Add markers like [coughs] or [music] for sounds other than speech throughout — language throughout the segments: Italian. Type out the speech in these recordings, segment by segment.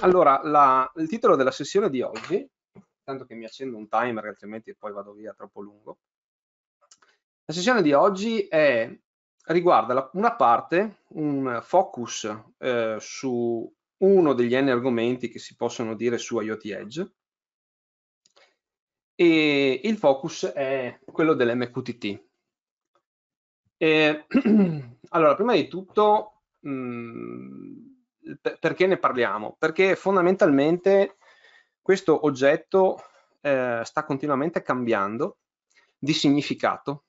allora, la, il titolo della sessione di oggi, tanto che mi accendo un timer, altrimenti poi vado via troppo lungo. La sessione di oggi è, riguarda la, una parte, un focus eh, su uno degli n argomenti che si possono dire su IoT Edge, e il focus è quello dell'MQTT. E, [clears throat] allora, prima di tutto, mh, mm, perché ne parliamo? Perché fondamentalmente questo oggetto eh, sta continuamente cambiando di significato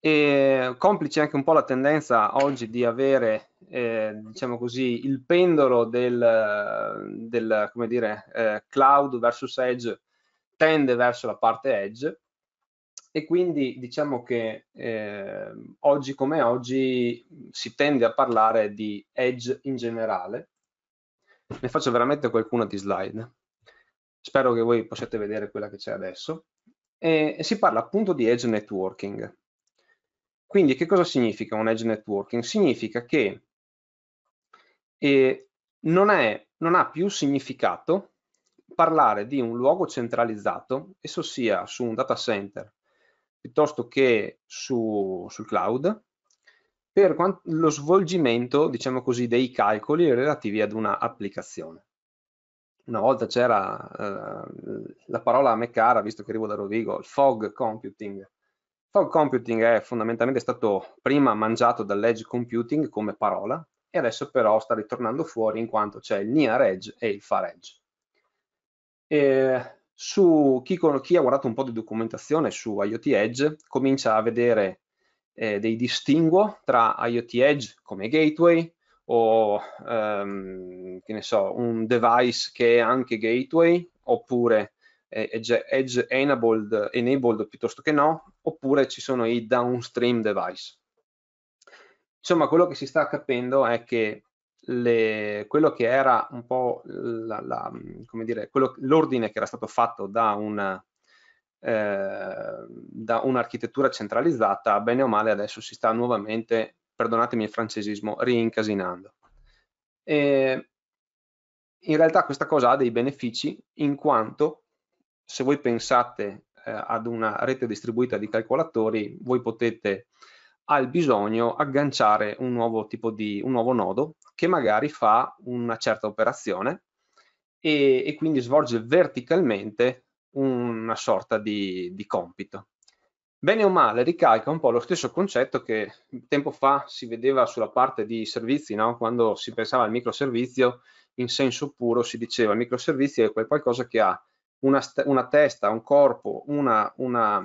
e complice anche un po' la tendenza oggi di avere eh, diciamo così il pendolo del, del come dire eh, cloud versus edge tende verso la parte edge e quindi diciamo che eh, oggi come oggi si tende a parlare di edge in generale. Ne faccio veramente qualcuna di slide. Spero che voi possiate vedere quella che c'è adesso. E, e, si parla appunto di edge networking. Quindi che cosa significa un edge networking? Significa che eh, non, è, non ha più significato parlare di un luogo centralizzato, esso sia su un data center piuttosto che su, sul cloud per lo svolgimento, diciamo così, dei calcoli relativi ad una applicazione. Una volta c'era eh, la parola a me cara, visto che arrivo da Rovigo, il fog computing. Fog computing è fondamentalmente stato prima mangiato dall'edge computing come parola e adesso però sta ritornando fuori in quanto c'è il near edge e il far edge. E su chi, chi, ha guardato un po' di documentazione su IoT Edge comincia a vedere eh, dei distinguo tra IoT Edge come gateway o ehm, che ne so, un device che è anche gateway oppure eh, Edge, edge enabled, enabled piuttosto che no oppure ci sono i downstream device. Insomma, quello che si sta capendo è che le, quello che era un po' l'ordine che era stato fatto da una eh, da un'architettura centralizzata, bene o male adesso si sta nuovamente, perdonatemi il francesismo, rincasinando. E in realtà questa cosa ha dei benefici in quanto se voi pensate eh, ad una rete distribuita di calcolatori, voi potete al bisogno agganciare un nuovo tipo di un nuovo nodo che magari fa una certa operazione e, e quindi svolge verticalmente una sorta di, di compito. Bene o male ricalca un po' lo stesso concetto che tempo fa si vedeva sulla parte di servizi, no? quando si pensava al microservizio in senso puro si diceva il microservizio è qualcosa che ha una, una testa, un corpo, una, una,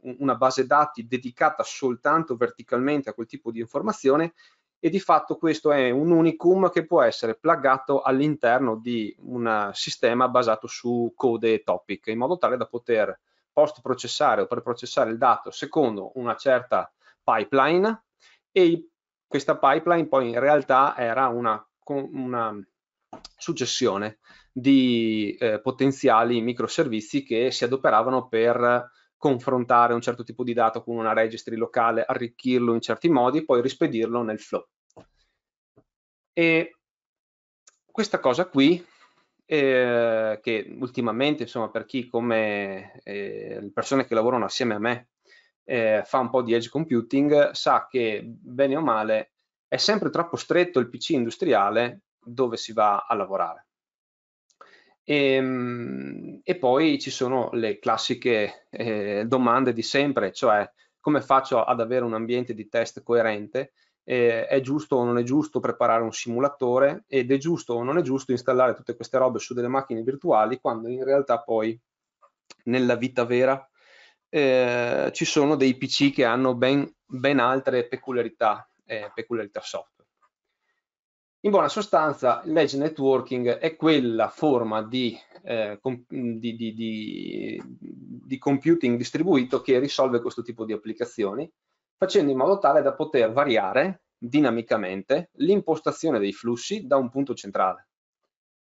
una, base dati dedicata soltanto verticalmente a quel tipo di informazione e di fatto questo è un unicum che può essere pluggato all'interno di un sistema basato su code e topic in modo tale da poter post processare o preprocessare il dato secondo una certa pipeline. E questa pipeline poi in realtà era una, una successione di eh, potenziali microservizi che si adoperavano per confrontare un certo tipo di dato con una registry locale, arricchirlo in certi modi e poi rispedirlo nel flow. E questa cosa qui, eh, che ultimamente, insomma, per chi come eh, le persone che lavorano assieme a me eh, fa un po' di edge computing, sa che bene o male è sempre troppo stretto il PC industriale dove si va a lavorare. E, ehm, e, poi ci sono le classiche eh, domande di sempre, cioè come faccio ad avere un ambiente di test coerente, eh, è giusto o non è giusto preparare un simulatore ed è giusto o non è giusto installare tutte queste robe su delle macchine virtuali quando in realtà poi nella vita vera eh, ci sono dei PC che hanno ben, ben altre peculiarità, eh, peculiarità soft. In buona sostanza, l'edge networking è quella forma di, eh, di, di, di, computing distribuito che risolve questo tipo di applicazioni, facendo in modo tale da poter variare dinamicamente l'impostazione dei flussi da un punto centrale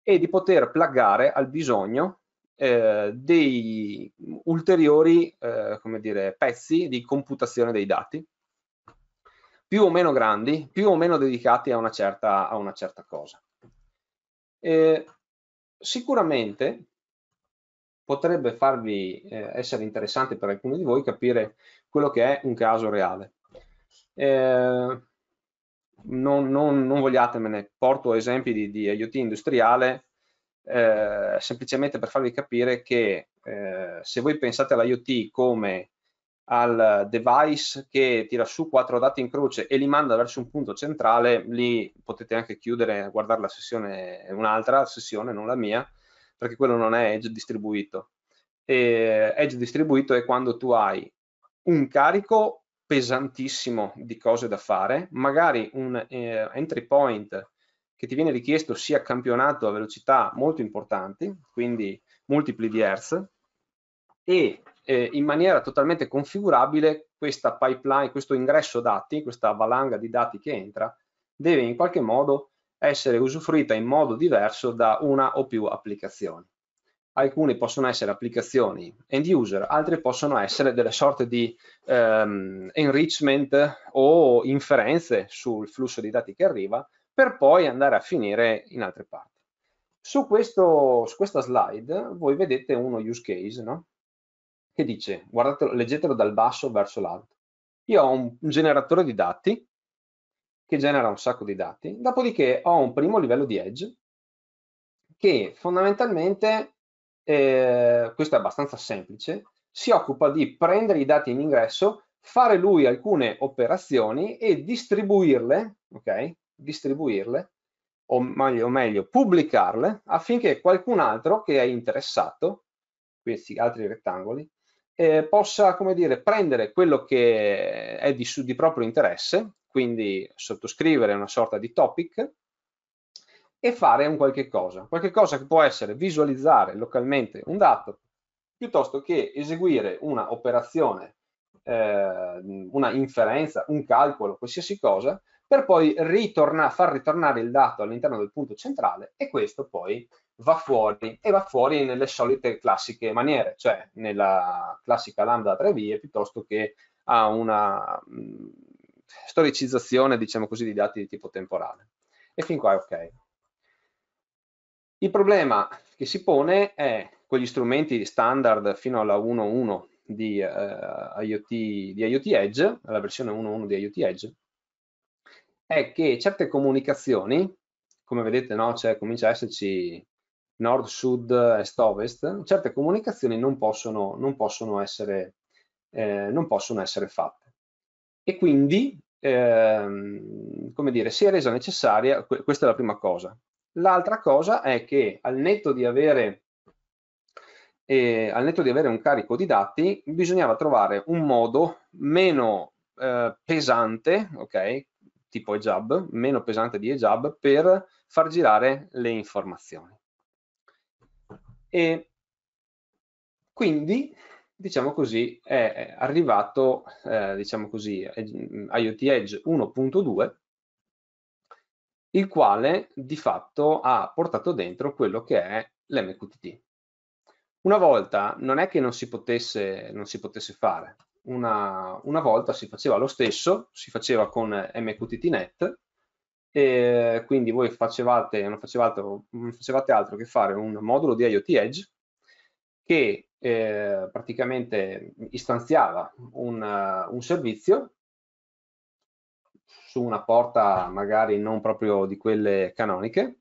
e di poter pluggare al bisogno eh, dei ulteriori eh, dire, pezzi di computazione dei dati più o meno grandi, più o meno dedicati a una certa, a una certa cosa. Eh, sicuramente potrebbe farvi eh, essere interessante per alcuni di voi capire quello che è un caso reale. Eh, non, non, non, vogliatemene, porto esempi di, di IoT industriale eh, semplicemente per farvi capire che eh, se voi pensate all'IoT come al device che tira su quattro dati in croce e li manda verso un punto centrale, lì potete anche chiudere, guardare la sessione, un'altra sessione, non la mia, perché quello non è edge distribuito. E edge distribuito è quando tu hai un carico pesantissimo di cose da fare, magari un eh, entry point che ti viene richiesto sia campionato a velocità molto importanti, quindi multipli di hertz, e eh, in maniera totalmente configurabile questa pipeline, questo ingresso dati, questa valanga di dati che entra, deve in qualche modo essere usufruita in modo diverso da una o più applicazioni. Alcune possono essere applicazioni end user, altre possono essere delle sorte di ehm, enrichment o inferenze sul flusso di dati che arriva per poi andare a finire in altre parti. Su, questo, su questa slide voi vedete uno use case, no? Che dice, leggetelo dal basso verso l'alto. Io ho un, un generatore di dati che genera un sacco di dati, dopodiché ho un primo livello di edge che fondamentalmente, eh, questo è abbastanza semplice, si occupa di prendere i dati in ingresso, fare lui alcune operazioni e distribuirle, ok? Distribuirle, o meglio, o meglio pubblicarle affinché qualcun altro che è interessato, questi altri rettangoli, eh, possa, come dire, prendere quello che è di, di proprio interesse, quindi sottoscrivere una sorta di topic e fare un qualche cosa, qualche cosa che può essere visualizzare localmente un dato piuttosto che eseguire una operazione, eh, una inferenza, un calcolo, qualsiasi cosa, per poi ritorna, far ritornare il dato all'interno del punto centrale e questo poi va fuori e va fuori nelle solite classiche maniere, cioè nella classica lambda a tre vie piuttosto che a una mh, mm, storicizzazione, diciamo così, di dati di tipo temporale. E fin qua è ok. Il problema che si pone è con gli strumenti standard fino alla 1.1 di, uh, IoT, di IoT Edge, la versione 1.1 di IoT Edge, è che certe comunicazioni, come vedete, no, cioè, comincia a esserci nord, sud, est, ovest, certe comunicazioni non possono, non possono, essere, eh, non possono essere fatte. E quindi, ehm, come dire, si è resa necessaria, questa è la prima cosa. L'altra cosa è che al netto di avere e al netto di avere un carico di dati, bisognava trovare un modo meno eh, pesante, ok, tipo EJAB, meno pesante di EJAB, per far girare le informazioni. E quindi, diciamo così, è arrivato, eh, diciamo così, IoT Edge 1.2, il quale di fatto ha portato dentro quello che è l'MQTT. Una volta non è che non si potesse, non si potesse fare, una, una, volta si faceva lo stesso, si faceva con MQTT.NET e quindi voi facevate, non, facevate, non facevate altro che fare un modulo di IoT Edge che eh, praticamente istanziava un, un servizio su una porta magari non proprio di quelle canoniche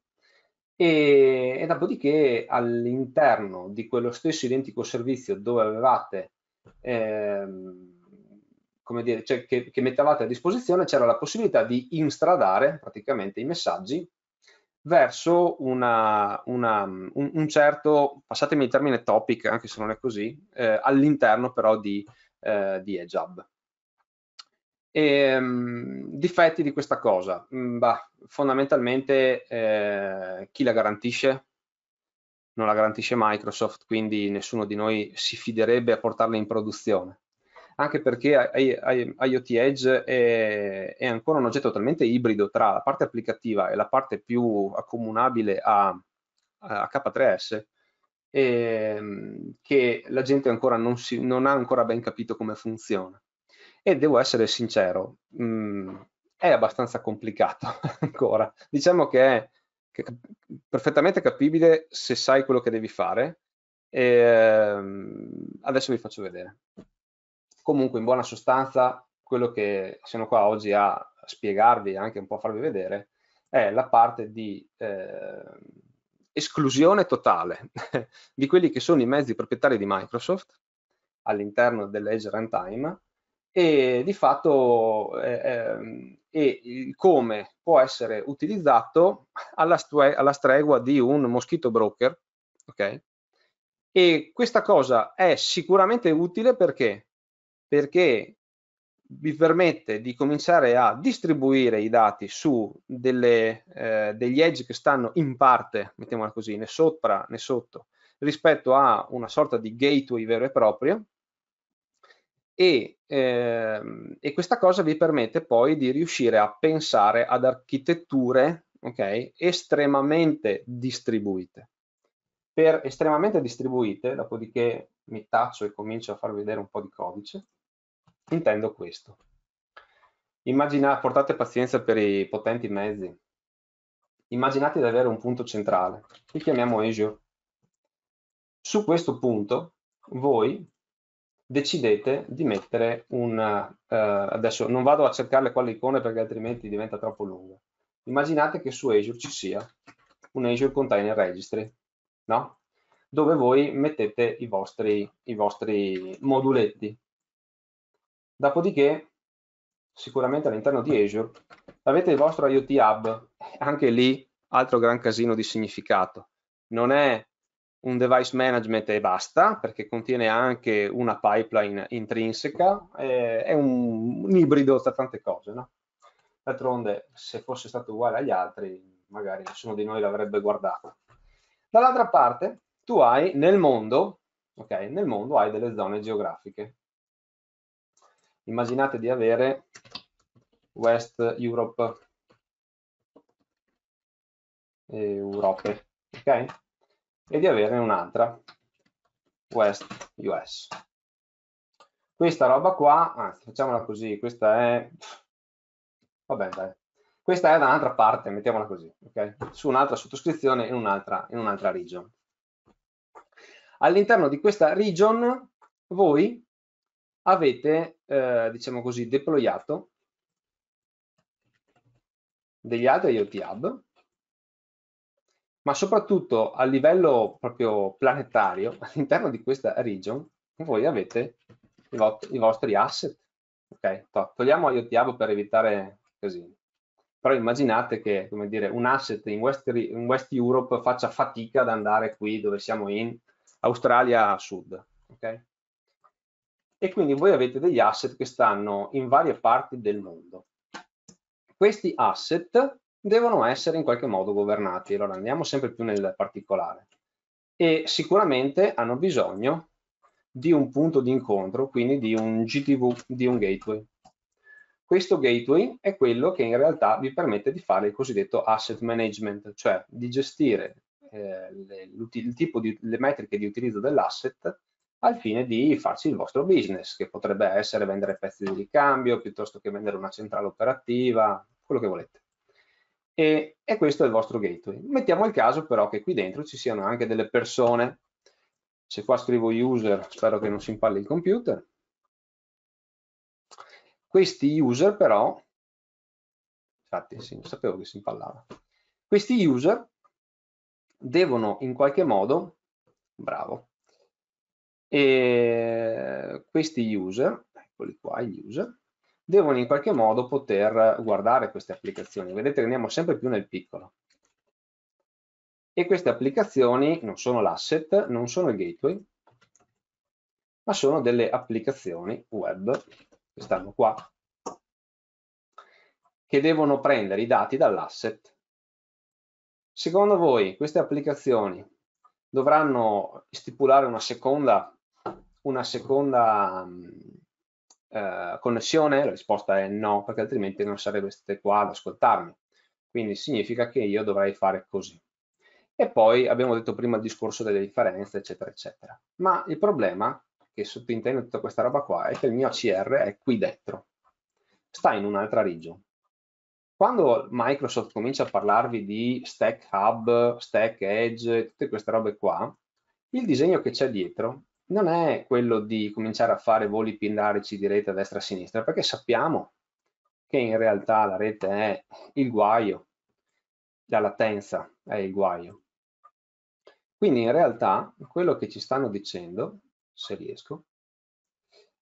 e, e dopodiché all'interno di quello stesso identico servizio dove avevate ehm, come dire, cioè che, che mettevate a disposizione c'era la possibilità di instradare praticamente i messaggi verso una, una, un, un, certo, passatemi il termine topic, anche se non è così, eh, all'interno però di, eh, di EJAB. E, um, difetti di questa cosa? Mm, bah, fondamentalmente eh, chi la garantisce? Non la garantisce Microsoft, quindi nessuno di noi si fiderebbe a portarla in produzione anche perché IoT Edge è, è, ancora un oggetto talmente ibrido tra la parte applicativa e la parte più accomunabile a, a K3S ehm, che la gente ancora non, si, non, ha ancora ben capito come funziona. E devo essere sincero, mh, mm, è abbastanza complicato [laughs] ancora. Diciamo che è perfettamente capibile se sai quello che devi fare. E, ehm, adesso vi faccio vedere. Comunque, in buona sostanza, quello che sono qua oggi a spiegarvi e anche un po' a farvi vedere è la parte di eh, esclusione totale [laughs] di quelli che sono i mezzi proprietari di Microsoft all'interno dell'Edge Runtime e di fatto eh, eh, come può essere utilizzato alla, alla stregua di un mosquito broker, ok? E questa cosa è sicuramente utile perché? Perché vi permette di cominciare a distribuire i dati su delle, eh, degli edge che stanno in parte, mettiamola così, né sopra né sotto, rispetto a una sorta di gateway vero e proprio, e, ehm, e questa cosa vi permette poi di riuscire a pensare ad architetture okay, estremamente distribuite. Per estremamente distribuite, dopodiché mi taccio e comincio a farvi vedere un po' di codice, Intendo questo. Immagina, portate pazienza per i potenti mezzi. Immaginate di avere un punto centrale, che chiamiamo Azure. Su questo punto voi decidete di mettere un... Uh, adesso non vado a cercare quale icone perché altrimenti diventa troppo lungo. Immaginate che su Azure ci sia un Azure Container Registry, no? dove voi mettete i vostri, i vostri moduletti Dopodiché, sicuramente all'interno di Azure, avete il vostro IoT Hub, [laughs] anche lì altro gran casino di significato. Non è un device management e basta, perché contiene anche una pipeline intrinseca, è un, un ibrido tra tante cose. No? D'altronde, se fosse stato uguale agli altri, magari nessuno di noi l'avrebbe guardato. Dall'altra parte, tu hai nel mondo, ok, nel mondo hai delle zone geografiche immaginate di avere West Europe, Europe, ok? E di avere un'altra West US. Questa roba qua, anzi facciamola così, questa è, vabbè dai, questa è da un'altra parte, mettiamola così, ok? Su un'altra sottoscrizione in un'altra un region. All'interno di questa region voi avete, eh, diciamo così, deployato degli altri IoT Hub, ma soprattutto a livello proprio planetario, [laughs] all'interno di questa region, voi avete i, vo i vostri asset. Ok, to togliamo IoT Hub per evitare casini. Però immaginate che, come dire, un asset in West, in West Europe faccia fatica ad andare qui dove siamo in Australia Sud. Okay? E quindi voi avete degli asset che stanno in varie parti del mondo. Questi asset devono essere in qualche modo governati, allora andiamo sempre più nel particolare e sicuramente hanno bisogno di un punto di incontro, quindi di un GTV, di un gateway. Questo gateway è quello che in realtà vi permette di fare il cosiddetto asset management, cioè di gestire eh, le, il tipo di le metriche di utilizzo dell'asset al fine di farci il vostro business, che potrebbe essere vendere pezzi di ricambio piuttosto che vendere una centrale operativa, quello che volete. E, e questo è il vostro gateway. Mettiamo il caso però che qui dentro ci siano anche delle persone, se qua scrivo user, spero che non si impalli il computer, questi user però, infatti sì, sapevo che si impallava, questi user devono in qualche modo, bravo, e questi user, eccoli qua, gli user, devono in qualche modo poter guardare queste applicazioni. Vedete che andiamo sempre più nel piccolo. E queste applicazioni non sono l'asset, non sono il gateway, ma sono delle applicazioni web che stanno qua, che devono prendere i dati dall'asset. Secondo voi queste applicazioni dovranno stipulare una seconda una seconda eh, connessione? La risposta è no, perché altrimenti non sareste qua ad ascoltarmi. Quindi significa che io dovrei fare così. E poi abbiamo detto prima il discorso delle differenze, eccetera, eccetera. Ma il problema che sottintende tutta questa roba qua è che il mio ACR è qui dentro. Sta in un'altra region. Quando Microsoft comincia a parlarvi di Stack Hub, Stack Edge, tutte queste robe qua, il disegno che c'è dietro non è quello di cominciare a fare voli pindarici di rete a destra e a sinistra, perché sappiamo che in realtà la rete è il guaio, la latenza è il guaio. Quindi in realtà quello che ci stanno dicendo, se riesco,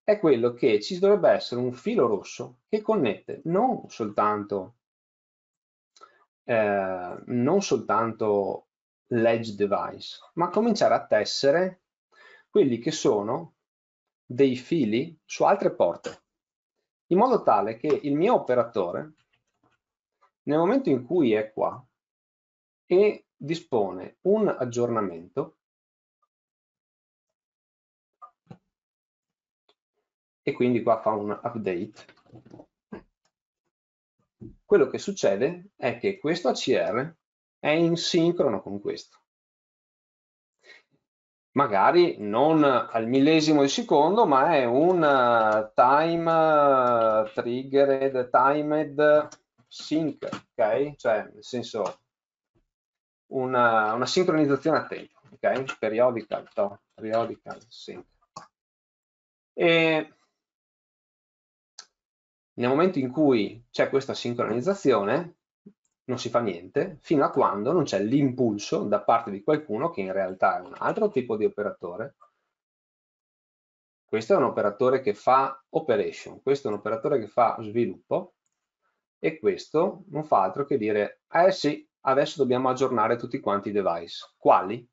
è quello che ci dovrebbe essere un filo rosso che connette non soltanto, eh, non soltanto l'edge device, ma cominciare a tessere quelli che sono dei fili su altre porte, in modo tale che il mio operatore, nel momento in cui è qua e dispone un aggiornamento, e quindi qua fa un update, quello che succede è che questo ACR è in sincrono con questo. Magari non al millesimo di secondo, ma è un uh, time uh, triggered, timed sync, ok? Cioè, nel senso, una, una sincronizzazione a tempo, ok? Periodical, to, periodical sync. E nel momento in cui c'è questa sincronizzazione, non si fa niente fino a quando non c'è l'impulso da parte di qualcuno che in realtà è un altro tipo di operatore. Questo è un operatore che fa operation, questo è un operatore che fa sviluppo e questo non fa altro che dire, eh sì, adesso dobbiamo aggiornare tutti quanti i device. Quali?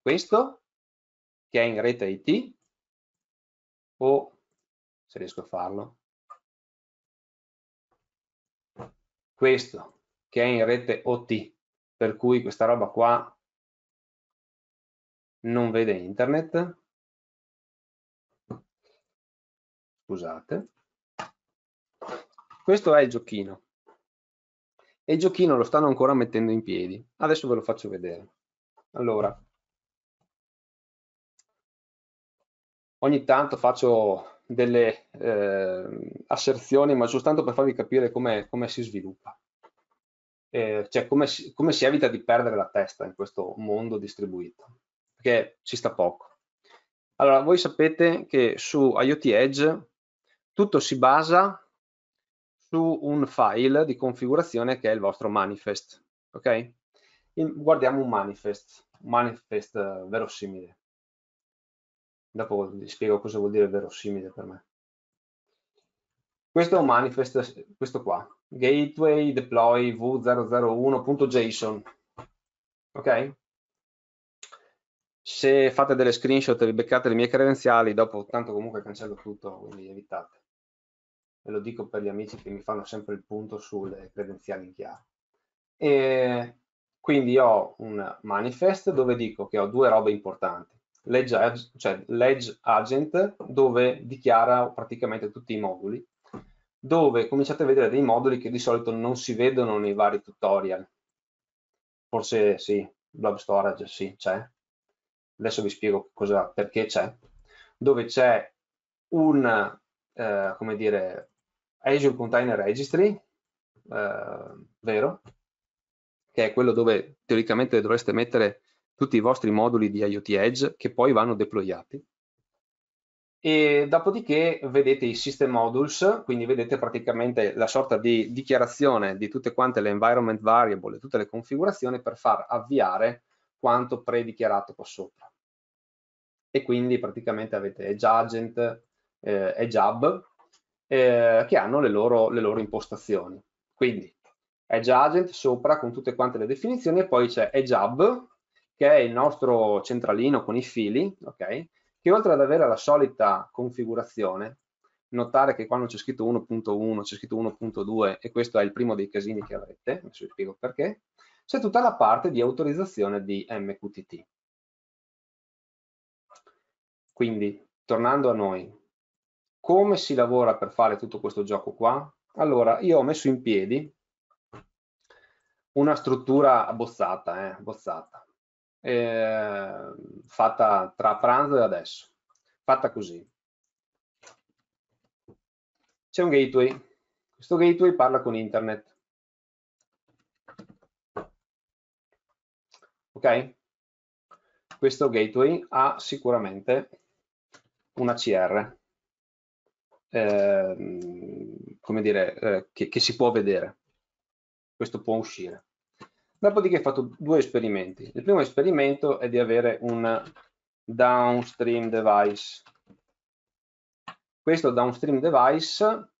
Questo, che è in rete IT, o se riesco a farlo, questo che è in rete OT, per cui questa roba qua non vede internet. Scusate. Questo è il giochino. E il giochino lo stanno ancora mettendo in piedi. Adesso ve lo faccio vedere. Allora, ogni tanto faccio delle eh, asserzioni, ma soltanto per farvi capire come, come si sviluppa. Eh, cioè come si, come si evita di perdere la testa in questo mondo distribuito, perché ci sta poco. Allora, voi sapete che su IoT Edge tutto si basa su un file di configurazione che è il vostro manifest, ok? guardiamo un manifest, un manifest uh, verosimile. Dopo vi spiego cosa vuol dire verosimile per me. Questo è un manifest, questo qua, gateway deploy v001.json, ok? Se fate delle screenshot e vi beccate le mie credenziali, dopo tanto comunque cancello tutto, quindi evitate. Ve lo dico per gli amici che mi fanno sempre il punto sulle credenziali in chiaro. E quindi ho un manifest dove dico che ho due robe importanti l'edge, cioè l'edge agent dove dichiara praticamente tutti i moduli, dove cominciate a vedere dei moduli che di solito non si vedono nei vari tutorial. Forse sì, blob storage sì, c'è. Adesso vi spiego cosa, perché c'è. Dove c'è un, eh, come dire, Azure Container Registry, eh, vero, che è quello dove teoricamente dovreste mettere tutti i vostri moduli di IoT Edge che poi vanno deployati. E dopodiché vedete i system modules, quindi vedete praticamente la sorta di dichiarazione di tutte quante le environment variable e tutte le configurazioni per far avviare quanto predichiarato qua sopra. E quindi praticamente avete Edge Agent, eh, Edge Hub, eh, che hanno le loro, le loro impostazioni. Quindi Edge Agent sopra con tutte quante le definizioni e poi c'è Edge Hub che è il nostro centralino con i fili, ok? Che oltre ad avere la solita configurazione, notare che quando c'è scritto 1.1 c'è scritto 1.2 e questo è il primo dei casini che avrete, adesso vi spiego perché, c'è tutta la parte di autorizzazione di MQTT. Quindi, tornando a noi, come si lavora per fare tutto questo gioco qua? Allora, io ho messo in piedi una struttura abbozzata, eh, abbozzata eh, fatta tra pranzo e adesso, fatta così. C'è un gateway, questo gateway parla con internet. Ok? Questo gateway ha sicuramente una CR, eh, come dire, eh, che, che si può vedere. Questo può uscire. Dopodiché ho fatto due esperimenti. Il primo esperimento è di avere un downstream device. Questo downstream device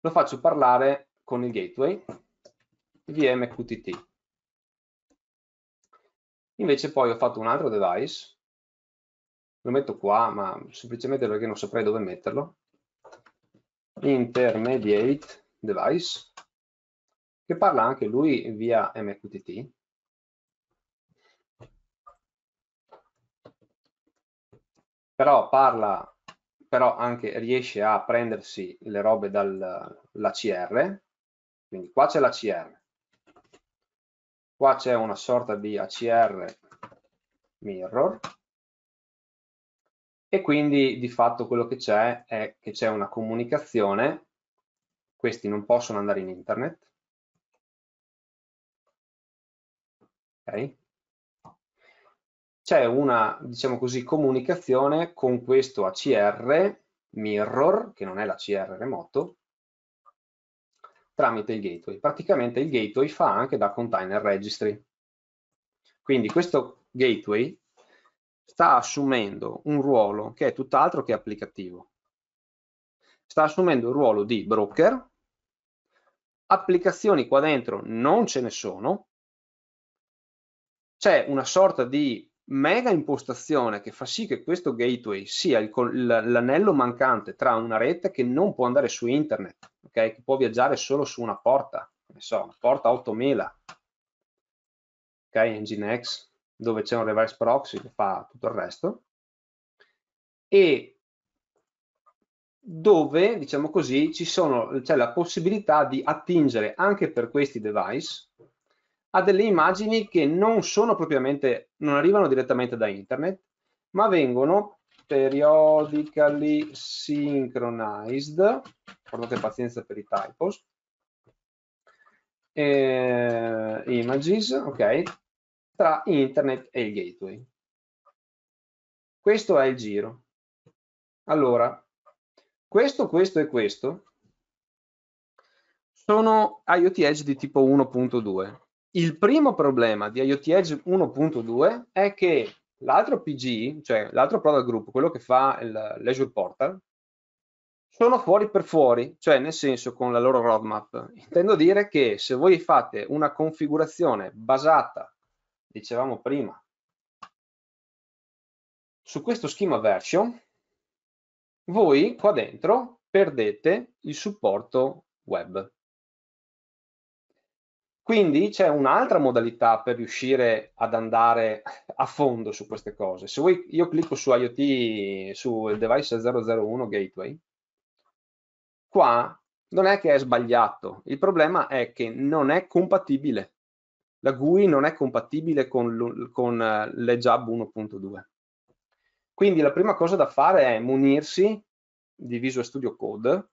lo faccio parlare con il gateway via MQTT. Invece poi ho fatto un altro device, lo metto qua, ma semplicemente perché non saprei dove metterlo, intermediate device, che parla anche lui via MQTT. Però parla però anche riesce a prendersi le robe dall'ACR, quindi qua c'è l'ACR, qua c'è una sorta di ACR mirror, e quindi di fatto quello che c'è è che c'è una comunicazione, questi non possono andare in internet, ok? c'è una, diciamo così, comunicazione con questo ACR mirror, che non è l'ACR remoto, tramite il gateway. Praticamente il gateway fa anche da container registry. Quindi questo gateway sta assumendo un ruolo che è tutt'altro che applicativo. Sta assumendo il ruolo di broker, applicazioni qua dentro non ce ne sono, c'è una sorta di mega impostazione che fa sì che questo gateway sia l'anello mancante tra una rete che non può andare su internet, okay? che può viaggiare solo su una porta, ne so, porta 8000, ok, Nginx, dove c'è un reverse proxy che fa tutto il resto, e dove, diciamo così, c'è la possibilità di attingere anche per questi device ha delle immagini che non sono propriamente, non arrivano direttamente da internet, ma vengono periodically synchronized, guardate pazienza per i typos, eh, images, ok, tra internet e il gateway. Questo è il giro. Allora, questo, questo e questo sono IoT Edge di tipo 1.2 il primo problema di IoT Edge 1.2 è che l'altro PG, cioè l'altro product group, quello che fa l'Azure Portal, sono fuori per fuori, cioè nel senso con la loro roadmap. Intendo dire che se voi fate una configurazione basata, dicevamo prima, su questo schema version, voi qua dentro perdete il supporto web. Quindi c'è un'altra modalità per riuscire ad andare a fondo su queste cose. Se vuoi, io clicco su IoT, sul device 001 gateway, qua non è che è sbagliato, il problema è che non è compatibile. La GUI non è compatibile con, con l'EJAB 1.2. Quindi la prima cosa da fare è munirsi di Visual Studio Code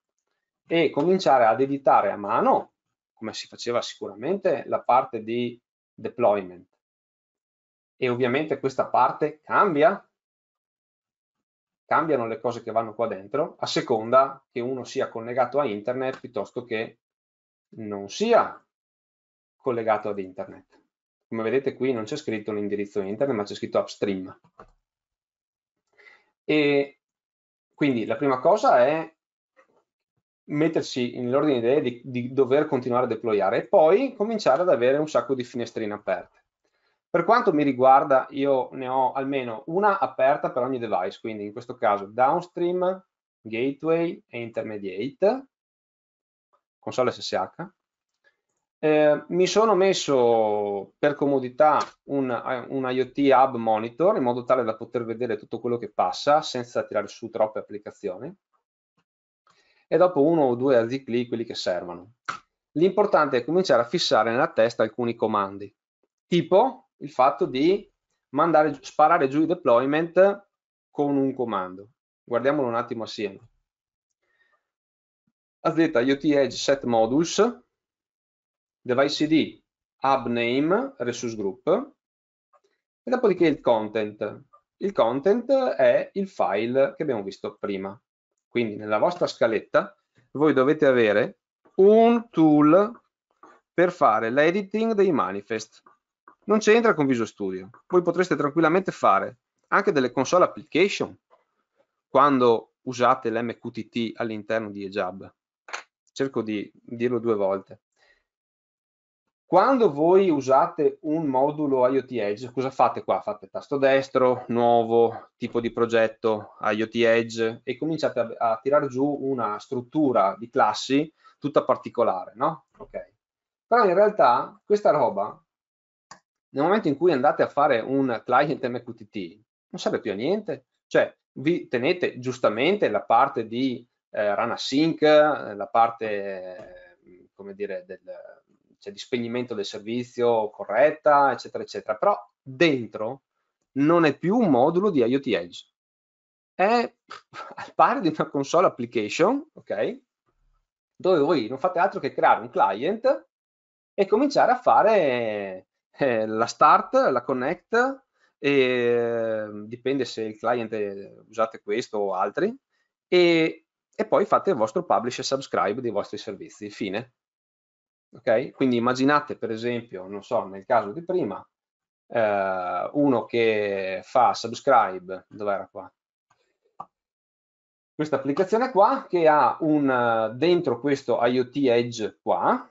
e cominciare ad editare a mano come si faceva sicuramente, la parte di deployment. E ovviamente questa parte cambia, cambiano le cose che vanno qua dentro, a seconda che uno sia collegato a internet piuttosto che non sia collegato ad internet. Come vedete qui non c'è scritto l'indirizzo internet, ma c'è scritto upstream. E quindi la prima cosa è mettersi nell'ordine idee di, di, dover continuare a deployare e poi cominciare ad avere un sacco di finestrine aperte. Per quanto mi riguarda, io ne ho almeno una aperta per ogni device, quindi in questo caso downstream, gateway e intermediate, console SSH. Eh, mi sono messo per comodità un, un IoT Hub Monitor in modo tale da poter vedere tutto quello che passa senza tirare su troppe applicazioni e dopo uno o due azicli quelli che servono. L'importante è cominciare a fissare nella testa alcuni comandi, tipo il fatto di mandare, sparare giù i deployment con un comando. Guardiamolo un attimo assieme. AZ IoT Edge Set Modules, device ID hub name, resource group, e dopodiché il content. Il content è il file che abbiamo visto prima. Quindi nella vostra scaletta voi dovete avere un tool per fare l'editing dei manifest. Non c'entra con Visual Studio. Voi potreste tranquillamente fare anche delle console application quando usate l'MQTT all'interno di EJAB. Cerco di dirlo due volte. Quando voi usate un modulo IoT Edge, cosa fate qua? Fate tasto destro, nuovo, tipo di progetto IoT Edge e cominciate a, a tirare giù una struttura di classi tutta particolare, no? Ok. Però in realtà questa roba, nel momento in cui andate a fare un client MQTT, non serve più a niente. Cioè, vi tenete giustamente la parte di eh, run async, la parte, eh, come dire, del, cioè di spegnimento del servizio corretta, eccetera, eccetera. Però dentro non è più un modulo di IoT Edge. È [laughs] al pari di una console application, ok? Dove voi non fate altro che creare un client e cominciare a fare eh, la start, la connect, e, dipende se il client è, usate questo o altri, e, e poi fate il vostro publish e subscribe dei vostri servizi. Fine. Ok? Quindi immaginate per esempio, non so, nel caso di prima, eh, uno che fa subscribe, dov'era qua? Questa applicazione qua che ha un, dentro questo IoT Edge qua,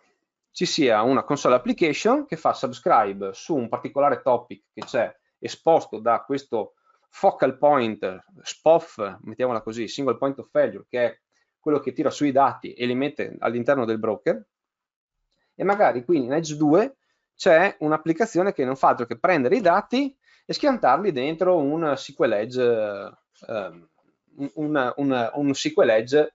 ci sia una console application che fa subscribe su un particolare topic che c'è esposto da questo focal point, SPOF, mettiamola così, single point of failure, che è quello che tira sui dati e li mette all'interno del broker, e magari qui in Edge 2 c'è un'applicazione che non fa altro che prendere i dati e schiantarli dentro un SQL Edge, um, un, un, un SQL Edge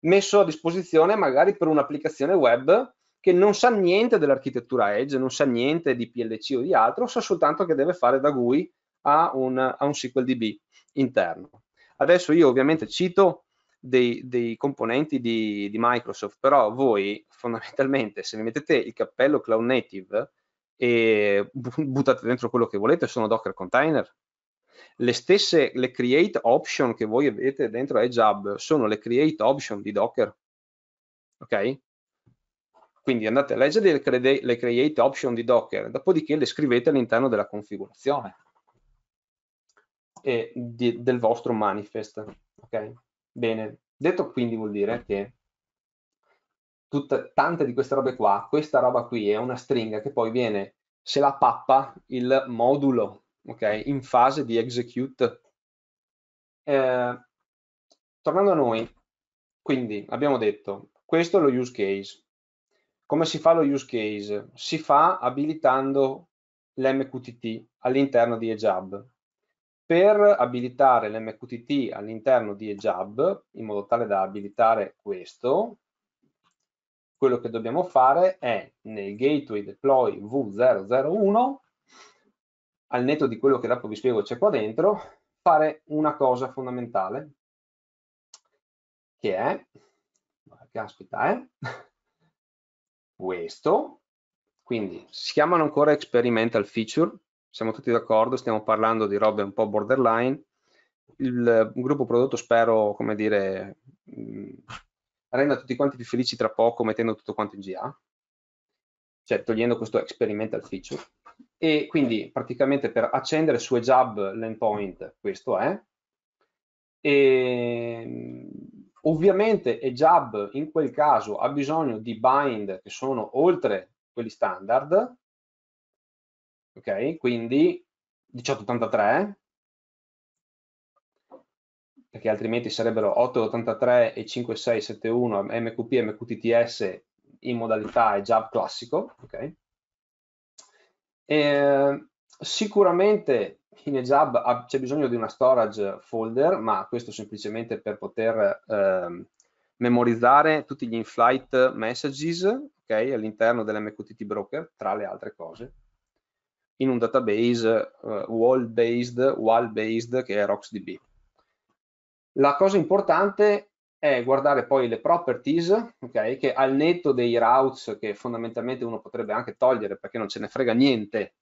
messo a disposizione magari per un'applicazione web che non sa niente dell'architettura Edge, non sa niente di PLC o di altro, sa soltanto che deve fare da GUI a un, a un SQL DB interno. Adesso io ovviamente cito dei, dei componenti di, di, Microsoft, però voi fondamentalmente se mi mettete il cappello Cloud Native e buttate dentro quello che volete, sono Docker container. Le stesse, le create option che voi avete dentro Edge Hub sono le create option di Docker. Ok? Quindi andate a leggere le, create option di Docker, dopodiché le scrivete all'interno della configurazione e di, del vostro manifest. Ok? Bene, detto quindi vuol dire che tutte, tante di queste robe qua, questa roba qui è una stringa che poi viene, se la pappa il modulo, ok, in fase di execute. Eh, tornando a noi, quindi abbiamo detto, questo è lo use case. Come si fa lo use case? Si fa abilitando l'MQTT all'interno di EJAB per abilitare l'MQTT all'interno di EJAB, in modo tale da abilitare questo, quello che dobbiamo fare è nel gateway deploy v001, al netto di quello che dopo vi spiego c'è qua dentro, fare una cosa fondamentale, che è, caspita, è questo, quindi si chiamano ancora experimental feature, siamo tutti d'accordo, stiamo parlando di robe un po' borderline. Il gruppo prodotto spero, come dire, mh, renda tutti quanti più felici tra poco mettendo tutto quanto in GA, cioè togliendo questo experimental feature. E quindi praticamente per accendere su EJAB l'endpoint, questo è. E, ovviamente EJAB in quel caso ha bisogno di bind che sono oltre quelli standard, ok? Quindi 1883, perché altrimenti sarebbero 883 e 5671 MQP e MQTTS in modalità JAB classico, ok? E, sicuramente in EJAB c'è bisogno di una storage folder, ma questo semplicemente per poter eh, memorizzare tutti gli in-flight messages okay, all'interno dell'MQTT broker, tra le altre cose in un database uh, wall-based, wall-based che è RocksDB. La cosa importante è guardare poi le properties, okay, che al netto dei routes che fondamentalmente uno potrebbe anche togliere perché non ce ne frega niente,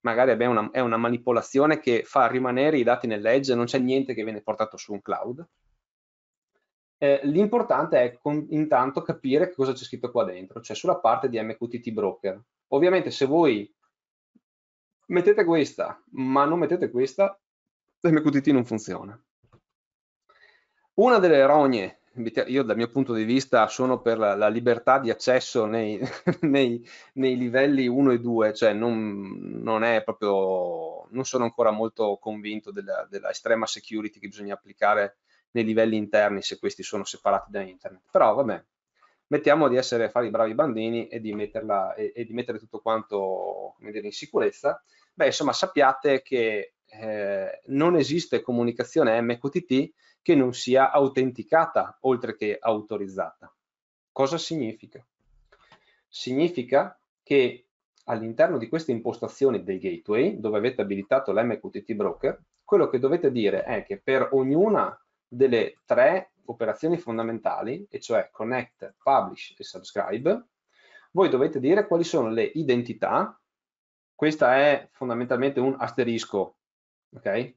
magari è una, è una manipolazione che fa rimanere i dati nell'edge, non c'è niente che viene portato su un cloud. Eh, L'importante è con, intanto capire cosa c'è scritto qua dentro, cioè sulla parte di MQTT broker. Ovviamente se voi mettete questa, ma non mettete questa, MQTT non funziona. Una delle rogne, io dal mio punto di vista sono per la, la libertà di accesso nei, [laughs] nei, nei, livelli 1 e 2, cioè non, non, è proprio, non sono ancora molto convinto della, della estrema security che bisogna applicare nei livelli interni se questi sono separati da internet. Però vabbè, mettiamo di essere fare i bravi bambini e di, metterla, e, e di mettere tutto quanto dire, in sicurezza. Beh, insomma, sappiate che eh, non esiste comunicazione MQTT che non sia autenticata oltre che autorizzata. Cosa significa? Significa che all'interno di queste impostazioni dei gateway, dove avete abilitato l'MQTT broker, quello che dovete dire è che per ognuna delle tre operazioni fondamentali, e cioè connect, publish e subscribe, voi dovete dire quali sono le identità, questa è fondamentalmente un asterisco, ok?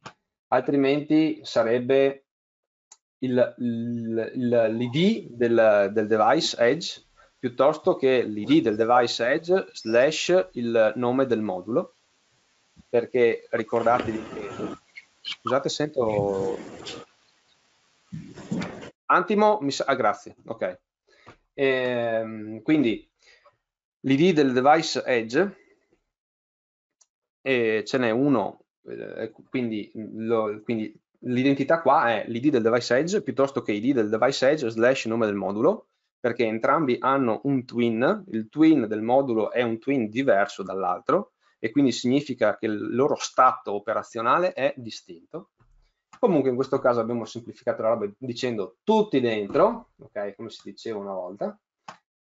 Altrimenti sarebbe l'id del, del device edge piuttosto che l'id del device edge slash il nome del modulo. Perché ricordatevi che scusate sento Antimo mi sa ah, grazie ok ehm, quindi l'id del device edge e ce n'è uno eh, quindi, l'identità qua è l'id del device edge piuttosto che id del device edge slash nome del modulo perché entrambi hanno un twin, il twin del modulo è un twin diverso dall'altro e quindi significa che il loro stato operazionale è distinto. Comunque in questo caso abbiamo semplificato la roba dicendo tutti dentro, ok, come si diceva una volta,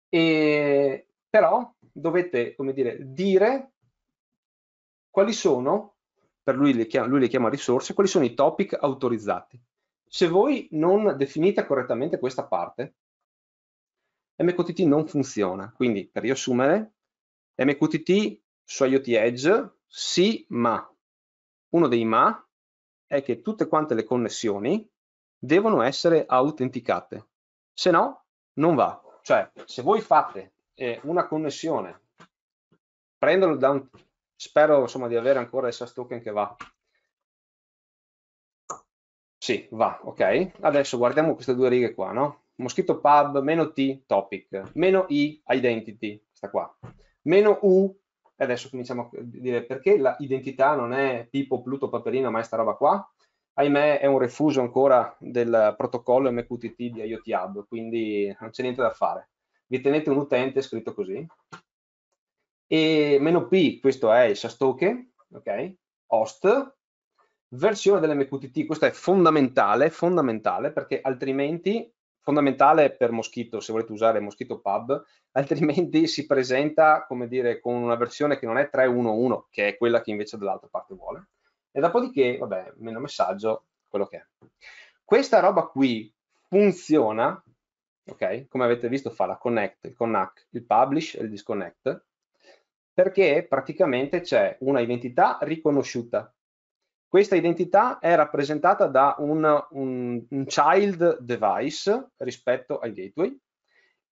e però dovete, come dire, dire quali sono per lui le, chiama, lui le chiama risorse, quali sono i topic autorizzati. Se voi non definite correttamente questa parte, MQTT non funziona. Quindi, per riassumere, MQTT su IoT Edge sì, ma. Uno dei ma è che tutte quante le connessioni devono essere autenticate, se no non va. Cioè, se voi fate eh, una connessione, prendono da un Spero insomma di avere ancora il SAS token che va. Sì, va, ok. Adesso guardiamo queste due righe qua, no? Mosquito pub, meno T, topic, meno I, identity, sta qua. Meno U, e adesso cominciamo a dire perché l'identità non è Pippo, Pluto, Paperino, ma è sta roba qua. Ahimè è un refuso ancora del protocollo MQTT di IoT Hub, quindi non c'è niente da fare. Vi tenete un utente scritto così, e meno P, questo è il SAS token, ok? Host, versione dell'MQTT, questo è fondamentale, fondamentale perché altrimenti, fondamentale per Mosquito, se volete usare Mosquito Pub, [laughs] altrimenti si presenta, come dire, con una versione che non è 3.1.1, che è quella che invece dall'altra parte vuole. E dopodiché, vabbè, meno messaggio, quello che è. Questa roba qui funziona, ok? Come avete visto fa la connect, il connect, il publish e il disconnect, perché praticamente c'è una identità riconosciuta. Questa identità è rappresentata da un, un, un child device rispetto al gateway.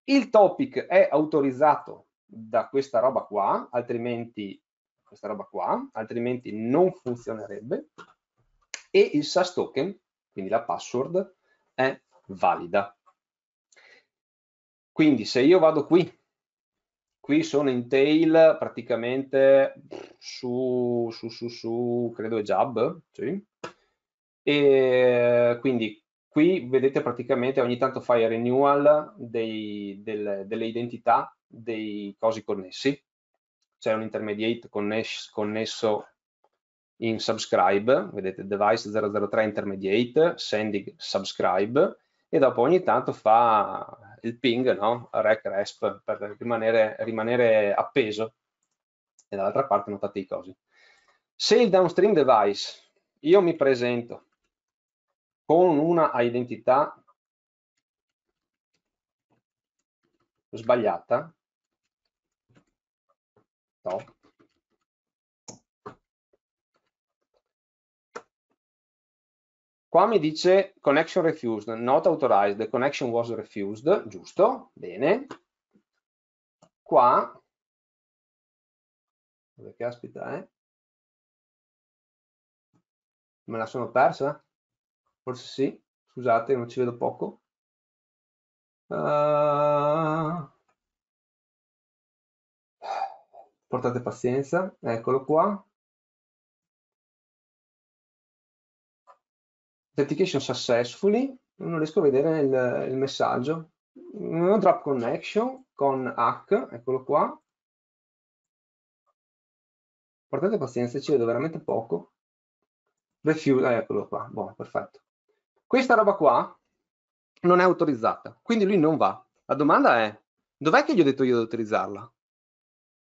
Il topic è autorizzato da questa roba qua, altrimenti questa roba qua, altrimenti non funzionerebbe. E il SAS token, quindi la password, è valida. Quindi se io vado qui qui sono in tail praticamente su, su, su, su credo è Jab, sì. e quindi qui vedete praticamente ogni tanto fai renewal dei, del, delle identità dei cosi connessi, c'è un intermediate connesso, connesso in subscribe, vedete device 003 intermediate, sending subscribe e dopo ogni tanto fa il ping, no? rec, resp, per rimanere, rimanere appeso e dall'altra parte notate i cosi. Se il downstream device io mi presento con una identità sbagliata, top, Qua mi dice connection refused, not authorized, the connection was refused, giusto, bene. Qua, dove caspita è? Me la sono persa? Forse sì, scusate, non ci vedo poco. Uh, portate pazienza, eccolo qua. Authentication successfully, non riesco a vedere il, il messaggio. No drop connection con hack, eccolo qua. Portate pazienza, ci vedo veramente poco. Refuse, eh, eccolo qua, buono, perfetto. Questa roba qua non è autorizzata, quindi lui non va. La domanda è, dov'è che gli ho detto io di autorizzarla?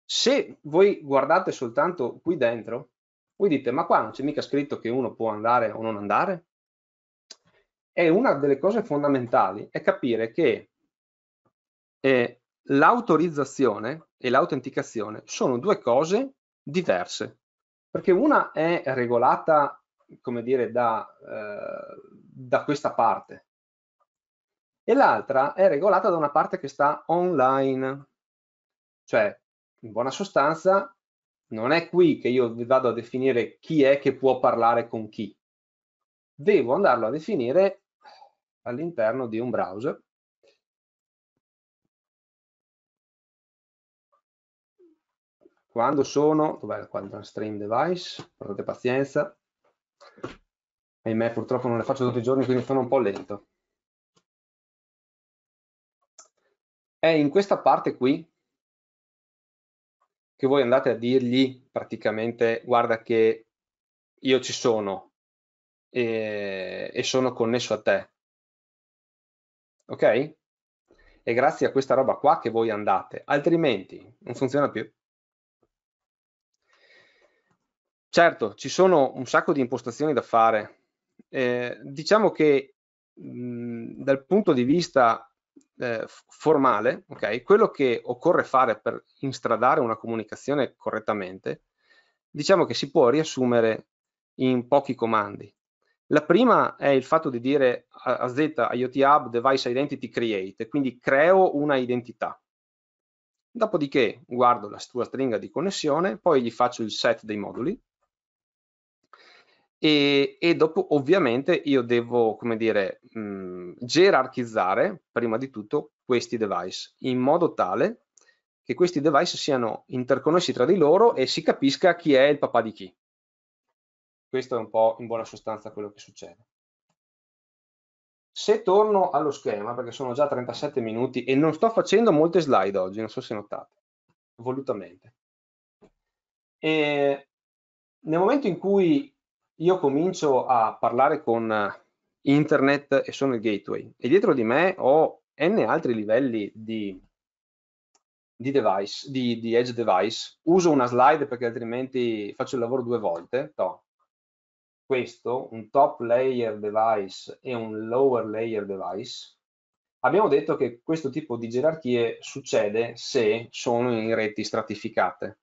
Se voi guardate soltanto qui dentro, voi dite, ma qua non c'è mica scritto che uno può andare o non andare? E una delle cose fondamentali è capire che eh, l'autorizzazione e l'autenticazione sono due cose diverse, perché una è regolata, come dire, da, eh, da questa parte, e l'altra è regolata da una parte che sta online, cioè in buona sostanza non è qui che io vado a definire chi è che può parlare con chi, devo andarlo a definire all'interno di un browser. Quando sono, dov'è? Quando stream device, portate pazienza, ahimè purtroppo non le faccio tutti i giorni quindi sono un po' lento. è in questa parte qui che voi andate a dirgli praticamente guarda che io ci sono e, e sono connesso a te ok? è grazie a questa roba qua che voi andate altrimenti non funziona più certo ci sono un sacco di impostazioni da fare eh, diciamo che mh, dal punto di vista eh, formale, okay, quello che occorre fare per instradare una comunicazione correttamente, diciamo che si può riassumere in pochi comandi. La prima è il fatto di dire a, Z IoT Hub Device Identity Create, quindi creo una identità. Dopodiché guardo la sua stringa di connessione, poi gli faccio il set dei moduli, e, e, dopo ovviamente io devo, come dire, mh, gerarchizzare prima di tutto questi device in modo tale che questi device siano interconnessi tra di loro e si capisca chi è il papà di chi. Questo è un po' in buona sostanza quello che succede. Se torno allo schema, perché sono già 37 minuti e non sto facendo molte slide oggi, non so se notate, volutamente. E nel momento in cui io comincio a parlare con internet e sono il gateway e dietro di me ho n altri livelli di, di device, di, di, edge device, uso una slide perché altrimenti faccio il lavoro due volte, no. Questo, un top layer device e un lower layer device, abbiamo detto che questo tipo di gerarchie succede se sono in reti stratificate,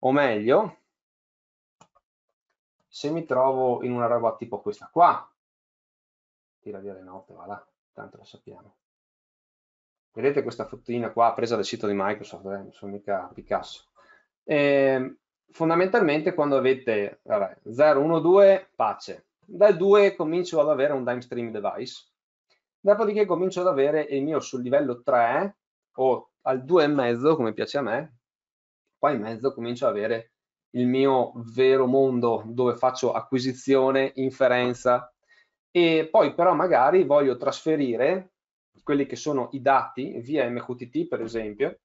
o meglio, se mi trovo in una roba tipo questa qua, tira via le note, va là, tanto lo sappiamo. Vedete questa fottina qua presa dal sito di Microsoft, eh? non sono mica Picasso. E, ehm, fondamentalmente quando avete vabbè, 0, 1, 2, pace. Dal 2 comincio ad avere un dime stream device. Dopodiché comincio ad avere il mio sul livello 3 o al 2,5 come piace a me. Qua in mezzo comincio ad avere il mio vero mondo dove faccio acquisizione, inferenza e poi però magari voglio trasferire quelli che sono i dati via MQTT per esempio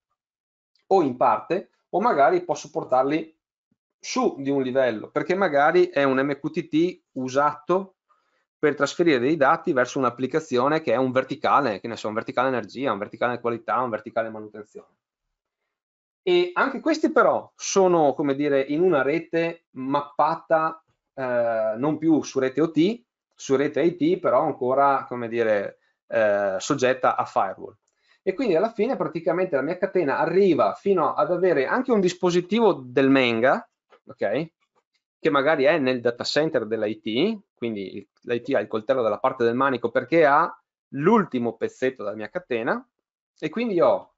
o in parte o magari posso portarli su di un livello perché magari è un MQTT usato per trasferire dei dati verso un'applicazione che è un verticale, che ne so, un verticale energia, un verticale qualità, un verticale manutenzione. E anche questi però sono, come dire, in una rete mappata eh, non più su rete OT, su rete IT, però ancora, come dire, eh, soggetta a firewall. e quindi alla fine praticamente la mia catena arriva fino ad avere anche un dispositivo del Menga, ok? Che magari è nel data center dell'IT, quindi l'IT ha il coltello dalla parte del manico perché ha l'ultimo pezzetto della mia catena e quindi ho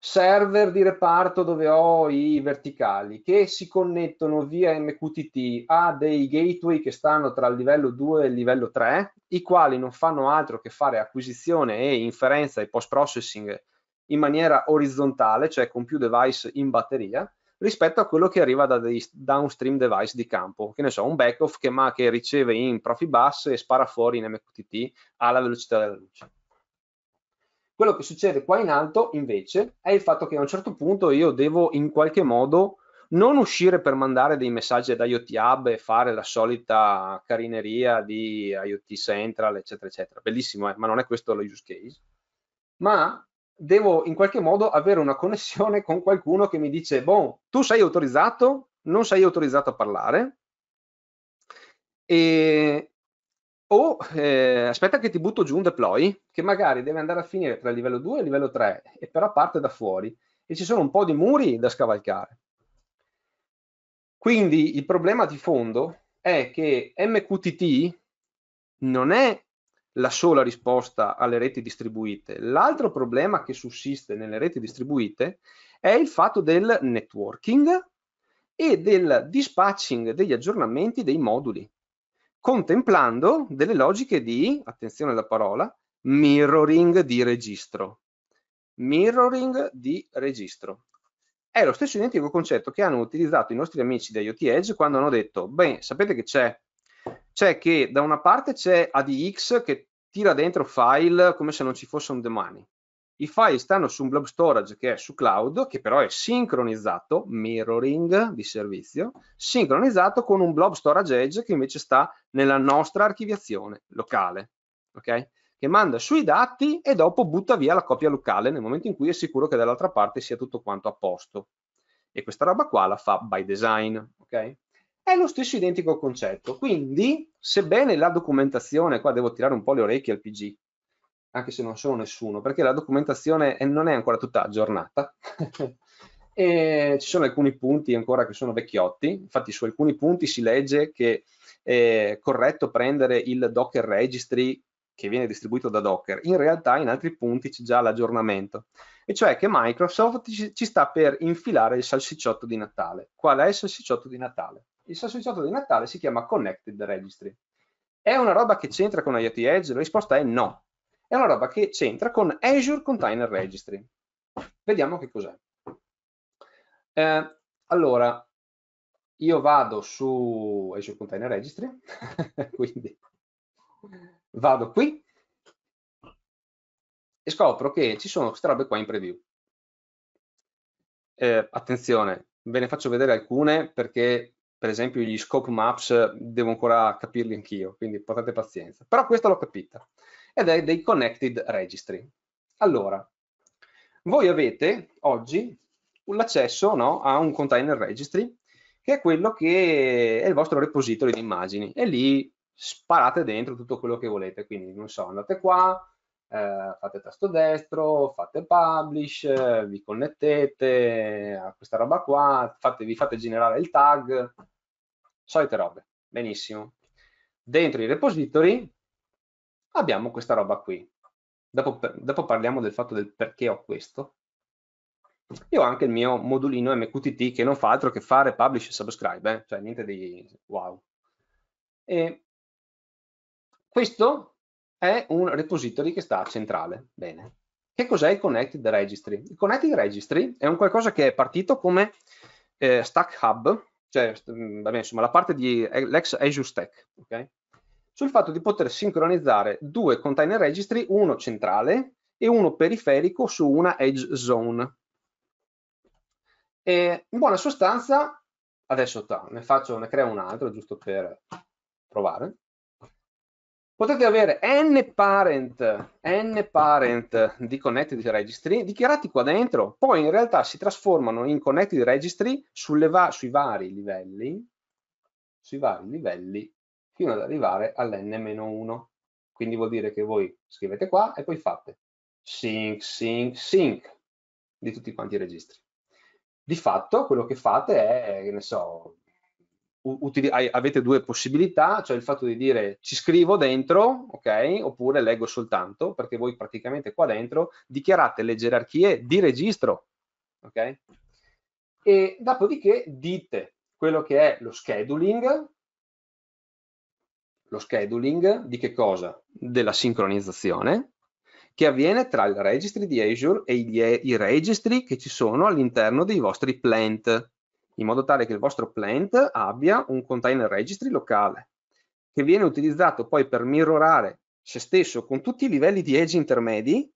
server di reparto dove ho i verticali che si connettono via MQTT a dei gateway che stanno tra il livello 2 e il livello 3, i quali non fanno altro che fare acquisizione e inferenza e post processing in maniera orizzontale, cioè con più device in batteria, rispetto a quello che arriva da dei downstream device di campo, che ne so, un backoff che, ma, che riceve in Profibus e spara fuori in MQTT alla velocità della luce. Quello che succede qua in alto invece è il fatto che a un certo punto io devo in qualche modo non uscire per mandare dei messaggi ad IoT Hub e fare la solita carineria di IoT Central, eccetera, eccetera. Bellissimo, eh? ma non è questo lo use case. Ma devo in qualche modo avere una connessione con qualcuno che mi dice, boh, tu sei autorizzato, non sei autorizzato a parlare, e o eh, aspetta che ti butto giù un deploy che magari deve andare a finire tra il livello 2 e il livello 3 e però parte da fuori e ci sono un po' di muri da scavalcare. Quindi il problema di fondo è che MQTT non è la sola risposta alle reti distribuite. L'altro problema che sussiste nelle reti distribuite è il fatto del networking e del dispatching degli aggiornamenti dei moduli contemplando delle logiche di, attenzione alla parola, mirroring di registro. Mirroring di registro. È lo stesso identico concetto che hanno utilizzato i nostri amici da IoT Edge quando hanno detto, beh, sapete che c'è? C'è che da una parte c'è ADX che tira dentro file come se non ci fosse un domani i file stanno su un blob storage che è su cloud, che però è sincronizzato, mirroring di servizio, sincronizzato con un blob storage edge che invece sta nella nostra archiviazione locale, ok? Che manda sui dati e dopo butta via la copia locale nel momento in cui è sicuro che dall'altra parte sia tutto quanto a posto. E questa roba qua la fa by design, ok? È lo stesso identico concetto, quindi sebbene la documentazione, qua devo tirare un po' le orecchie al PG, anche se non sono nessuno, perché la documentazione non è ancora tutta aggiornata. [laughs] e ci sono alcuni punti ancora che sono vecchiotti, infatti su alcuni punti si legge che è corretto prendere il Docker Registry che viene distribuito da Docker, in realtà in altri punti c'è già l'aggiornamento, e cioè che Microsoft ci, ci sta per infilare il salsicciotto di Natale. Qual è il salsicciotto di Natale? Il salsicciotto di Natale si chiama Connected Registry. È una roba che c'entra con IoT Edge? La risposta è no, è una roba che c'entra con Azure Container Registry. Vediamo che cos'è. Eh, allora, io vado su Azure Container Registry, [laughs] quindi vado qui e scopro che ci sono queste robe qua in preview. Eh, attenzione, ve ne faccio vedere alcune perché per esempio gli scope maps devo ancora capirli anch'io, quindi portate pazienza. Però questa l'ho capita ed è dei connected registry. Allora, voi avete oggi l'accesso no, a un container registry che è quello che è il vostro repository di immagini e lì sparate dentro tutto quello che volete, quindi non so, andate qua, eh, fate tasto destro, fate publish, vi connettete a questa roba qua, fate, vi fate generare il tag, solite robe, benissimo. Dentro i repository abbiamo questa roba qui. Dopo, dopo parliamo del fatto del perché ho questo. Io ho anche il mio modulino MQTT che non fa altro che fare publish e subscribe, eh? cioè niente di wow. E questo è un repository che sta centrale. Bene. Che cos'è il Connected Registry? Il Connected Registry è un qualcosa che è partito come eh, Stack Hub, cioè vabbè, insomma, la parte di l'ex Azure Stack, ok? sul fatto di poter sincronizzare due container registry, uno centrale e uno periferico su una edge zone. E in buona sostanza, adesso ne, faccio, ne creo un altro giusto per provare. Potete avere n parent, n parent di connected registry dichiarati qua dentro, poi in realtà si trasformano in connected registry va sui vari livelli, sui vari livelli fino ad arrivare all'n-1. Quindi vuol dire che voi scrivete qua e poi fate sync, sync, sync di tutti quanti i registri. Di fatto quello che fate è, che ne so, avete due possibilità, cioè il fatto di dire ci scrivo dentro, ok, oppure leggo soltanto, perché voi praticamente qua dentro dichiarate le gerarchie di registro, ok? E dopodiché dite quello che è lo scheduling, lo scheduling di che cosa? Della sincronizzazione, che avviene tra il registry di Azure e i registri che ci sono all'interno dei vostri plant, in modo tale che il vostro plant abbia un container registry locale, che viene utilizzato poi per mirrorare se stesso con tutti i livelli di edge intermedi,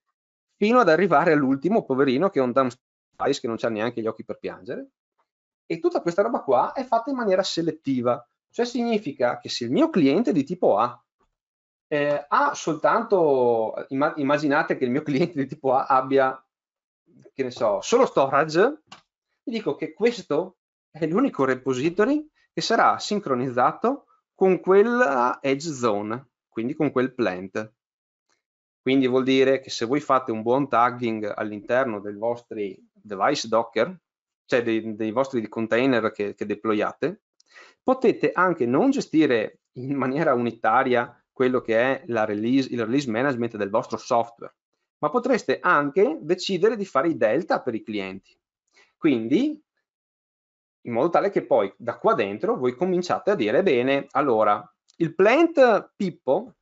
fino ad arrivare all'ultimo poverino che è un dumb spice che non c'ha neanche gli occhi per piangere. E tutta questa roba qua è fatta in maniera selettiva, cioè significa che se il mio cliente di tipo A eh, ha soltanto, immaginate che il mio cliente di tipo A abbia, che ne so, solo storage, vi dico che questo è l'unico repository che sarà sincronizzato con quella edge zone, quindi con quel plant. Quindi vuol dire che se voi fate un buon tagging all'interno dei vostri device Docker, cioè dei, dei vostri container che, che deployate, potete anche non gestire in maniera unitaria quello che è release, il release management del vostro software, ma potreste anche decidere di fare i delta per i clienti. Quindi in modo tale che poi da qua dentro voi cominciate a dire bene, allora il plant Pippo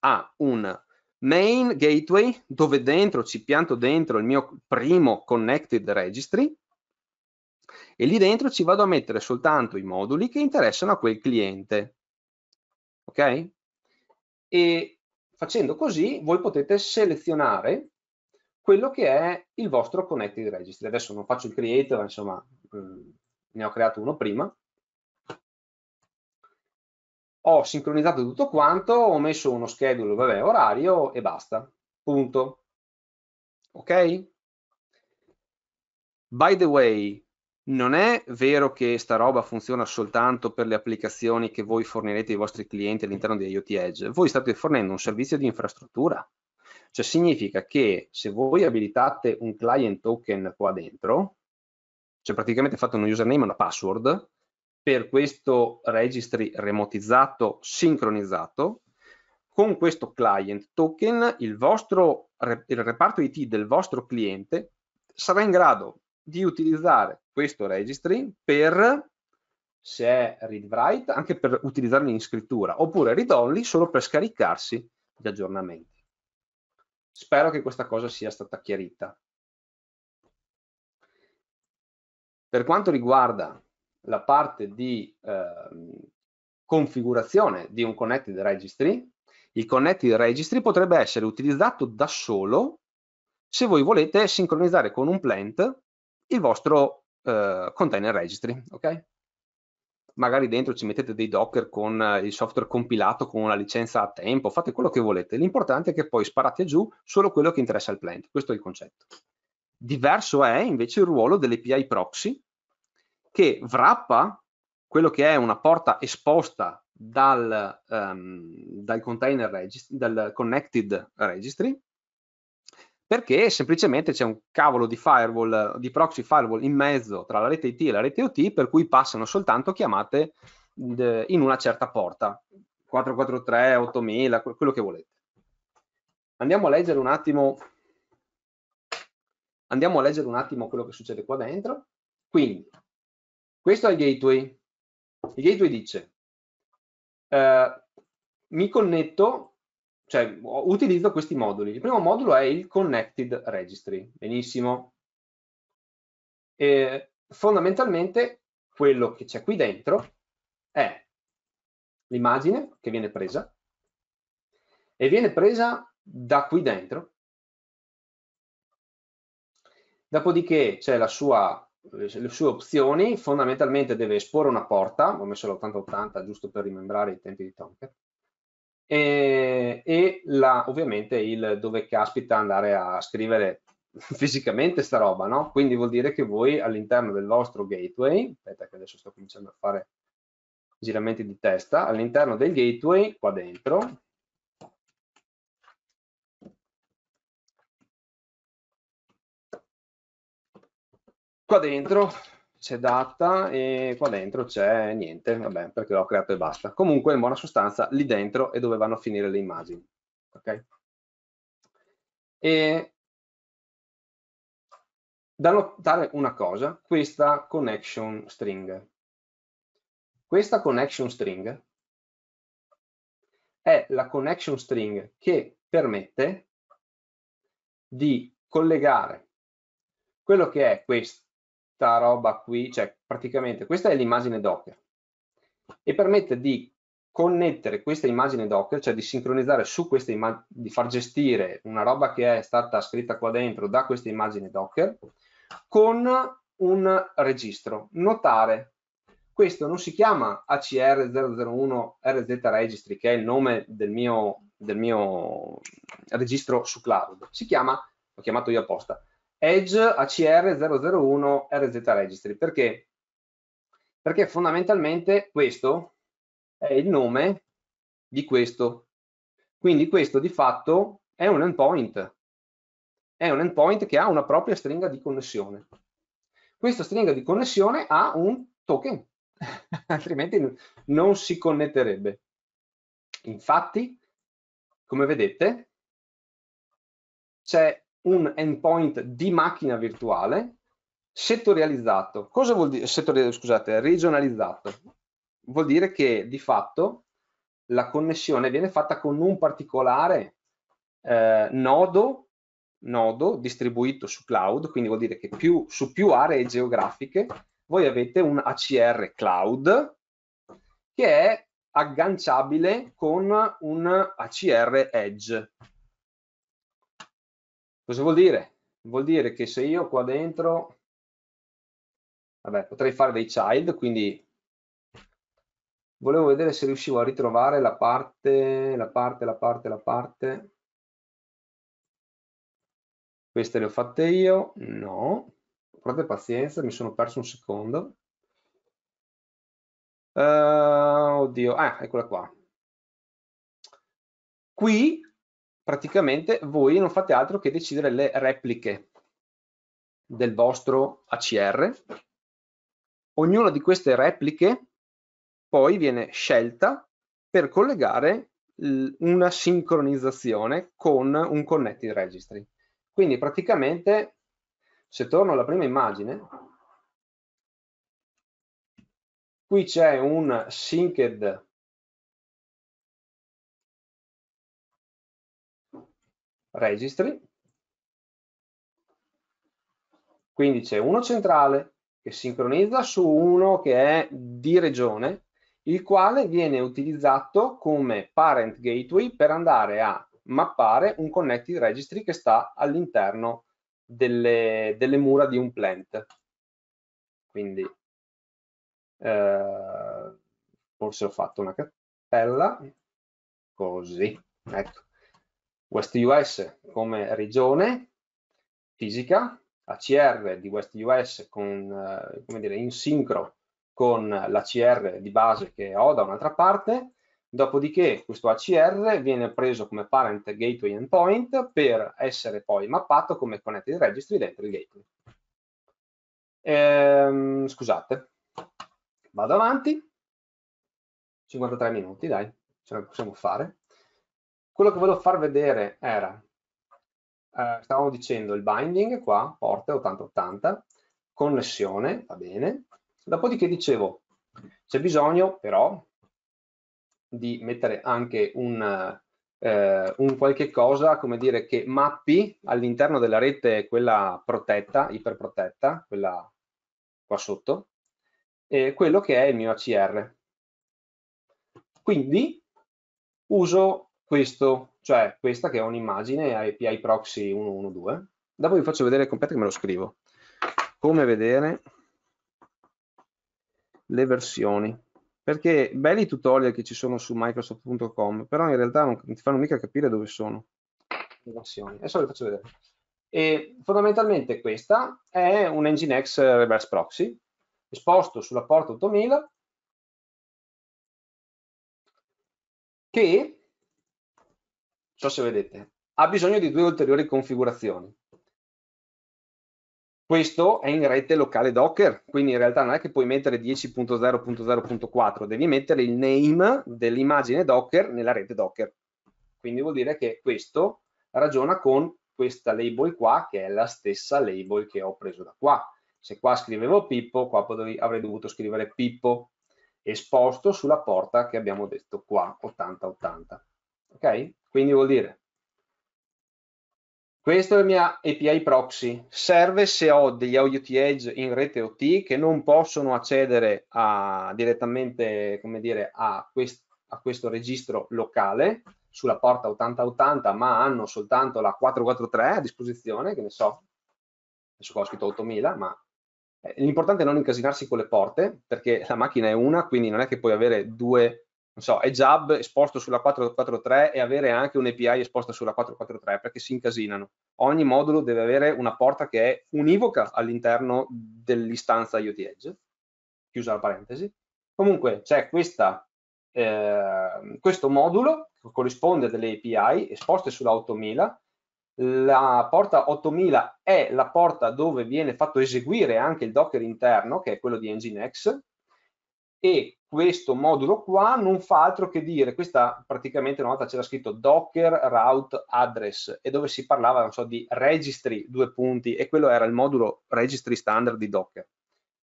ha un main gateway dove dentro ci pianto dentro il mio primo connected registry e lì dentro ci vado a mettere soltanto i moduli che interessano a quel cliente. Ok? E facendo così voi potete selezionare quello che è il vostro connected registry. Adesso non faccio il creator, insomma, mm, ne ho creato uno prima, ho sincronizzato tutto quanto, ho messo uno schedule, vabbè, orario e basta, punto. Ok? By the way, non è vero che sta roba funziona soltanto per le applicazioni che voi fornirete ai vostri clienti all'interno di IoT Edge, voi state fornendo un servizio di infrastruttura. Cioè significa che se voi abilitate un client token qua dentro, cioè praticamente fate un username e una password. Per questo registry remotizzato sincronizzato, con questo client token il, vostro, il reparto IT del vostro cliente sarà in grado di utilizzare questo registry per se è read write anche per utilizzarlo in scrittura oppure read only solo per scaricarsi gli aggiornamenti. Spero che questa cosa sia stata chiarita Per quanto riguarda la parte di eh, configurazione di un connected registry, il connected registry potrebbe essere utilizzato da solo se voi volete sincronizzare con un plant il vostro eh, container registry, ok? Magari dentro ci mettete dei docker con eh, il software compilato con una licenza a tempo, fate quello che volete. L'importante è che poi sparate giù solo quello che interessa al plant, questo è il concetto. Diverso è invece il ruolo dell'API proxy che wrappa quello che è una porta esposta dal, um, dal container registry, dal connected registry, perché semplicemente c'è un cavolo di firewall, di proxy firewall in mezzo tra la rete IT e la rete OT, per cui passano soltanto chiamate in una certa porta, 443, 8000, quello che volete. Andiamo a leggere un attimo andiamo a leggere un attimo quello che succede qua dentro. Quindi, questo è il gateway. Il gateway dice, eh, mi connetto, cioè utilizzo questi moduli. Il primo modulo è il Connected Registry. Benissimo. E fondamentalmente quello che c'è qui dentro è l'immagine che viene presa e viene presa da qui dentro. Dopodiché c'è la sua le sue opzioni, fondamentalmente deve esporre una porta, ho messo l'8080 giusto per rimembrare i tempi di Tonker, e, e la, ovviamente il dove caspita andare a scrivere [laughs] fisicamente sta roba, no? Quindi vuol dire che voi all'interno del vostro gateway, aspetta che adesso sto cominciando a fare giramenti di testa, all'interno del gateway, qua dentro, qua dentro c'è data e qua dentro c'è niente, vabbè, perché l'ho creato e basta. Comunque, in buona sostanza, lì dentro è dove vanno a finire le immagini. Ok? E da notare una cosa, questa connection string. Questa connection string è la connection string che permette di collegare quello che è questa roba qui, cioè praticamente questa è l'immagine Docker e permette di connettere questa immagine Docker, cioè di sincronizzare su questa immagine, di far gestire una roba che è stata scritta qua dentro da questa immagine Docker con un registro. Notare, questo non si chiama ACR001 RZ Registry, che è il nome del mio, del mio registro su cloud, si chiama, l'ho chiamato io apposta, Edge ACR001 RZ Registry. Perché? Perché fondamentalmente questo è il nome di questo. Quindi questo di fatto è un endpoint. È un endpoint che ha una propria stringa di connessione. Questa stringa di connessione ha un token, [laughs] altrimenti non si connetterebbe. Infatti, come vedete, c'è un endpoint di macchina virtuale settorializzato. Cosa vuol dire? Settorializzato, scusate, regionalizzato vuol dire che di fatto la connessione viene fatta con un particolare eh, nodo, nodo distribuito su cloud, quindi vuol dire che più, su più aree geografiche voi avete un ACR cloud che è agganciabile con un ACR edge. Cosa vuol dire? Vuol dire che se io qua dentro, vabbè, potrei fare dei child, quindi volevo vedere se riuscivo a ritrovare la parte, la parte, la parte, la parte. Queste le ho fatte io? No. Provate pazienza, mi sono perso un secondo. Uh, oddio, ah, eccola qua. Qui praticamente voi non fate altro che decidere le repliche del vostro ACR. Ognuna di queste repliche poi viene scelta per collegare una sincronizzazione con un connected registry. Quindi praticamente, se torno alla prima immagine, qui c'è un synced registry, quindi c'è uno centrale che sincronizza su uno che è di regione il quale viene utilizzato come parent gateway per andare a mappare un connected registry che sta all'interno delle, delle, mura di un plant. Quindi eh, forse ho fatto una cappella, così, ecco. West US come regione fisica, ACR di West US con, eh, come dire, in sincro con l'ACR di base che ho da un'altra parte, dopodiché questo ACR viene preso come parent gateway endpoint per essere poi mappato come connected registry dentro il gateway. Ehm, scusate, vado avanti, 53 minuti, dai, ce la possiamo fare. Quello che volevo far vedere era, eh, stavamo dicendo il binding qua, porte 8080, connessione, va bene, Dopodiché dicevo, c'è bisogno però di mettere anche un, eh, un qualche cosa, come dire, che mappi all'interno della rete quella protetta, iperprotetta, quella qua sotto, eh, quello che è il mio ACR. Quindi uso questo, cioè questa che è un'immagine API proxy 112. Dopo vi faccio vedere completo che me lo scrivo. Come vedere le versioni perché belli tutorial che ci sono su microsoft.com però in realtà non ti fanno mica capire dove sono le versioni adesso le faccio vedere e fondamentalmente questa è un Nginx reverse proxy esposto sulla porta 8000 che so se vedete ha bisogno di due ulteriori configurazioni questo è in rete locale Docker, quindi in realtà non è che puoi mettere 10.0.0.4, devi mettere il name dell'immagine Docker nella rete Docker. Quindi vuol dire che questo ragiona con questa label qua, che è la stessa label che ho preso da qua. Se qua scrivevo Pippo, qua avrei dovuto scrivere Pippo, esposto sulla porta che abbiamo detto qua, 8080. Ok? Quindi vuol dire? Questo è la mia API proxy, serve se ho degli IoT Edge in rete OT che non possono accedere a, direttamente dire, a, quest, a, questo registro locale sulla porta 8080 ma hanno soltanto la 443 a disposizione, che ne so, adesso qua ho scritto 8000, ma eh, l'importante è non incasinarsi con le porte perché la macchina è una, quindi non è che puoi avere due so, Edge Hub esposto sulla 443 e avere anche un'API esposta sulla 443 perché si incasinano. Ogni modulo deve avere una porta che è univoca all'interno dell'istanza IoT Edge, chiusa la parentesi. Comunque c'è eh, questo modulo che corrisponde a delle API esposte sulla 8000. La porta 8000 è la porta dove viene fatto eseguire anche il Docker interno, che è quello di Nginx, e questo modulo qua non fa altro che dire, questa praticamente una volta c'era scritto Docker Route Address e dove si parlava non so, di registry due punti e quello era il modulo registry standard di Docker.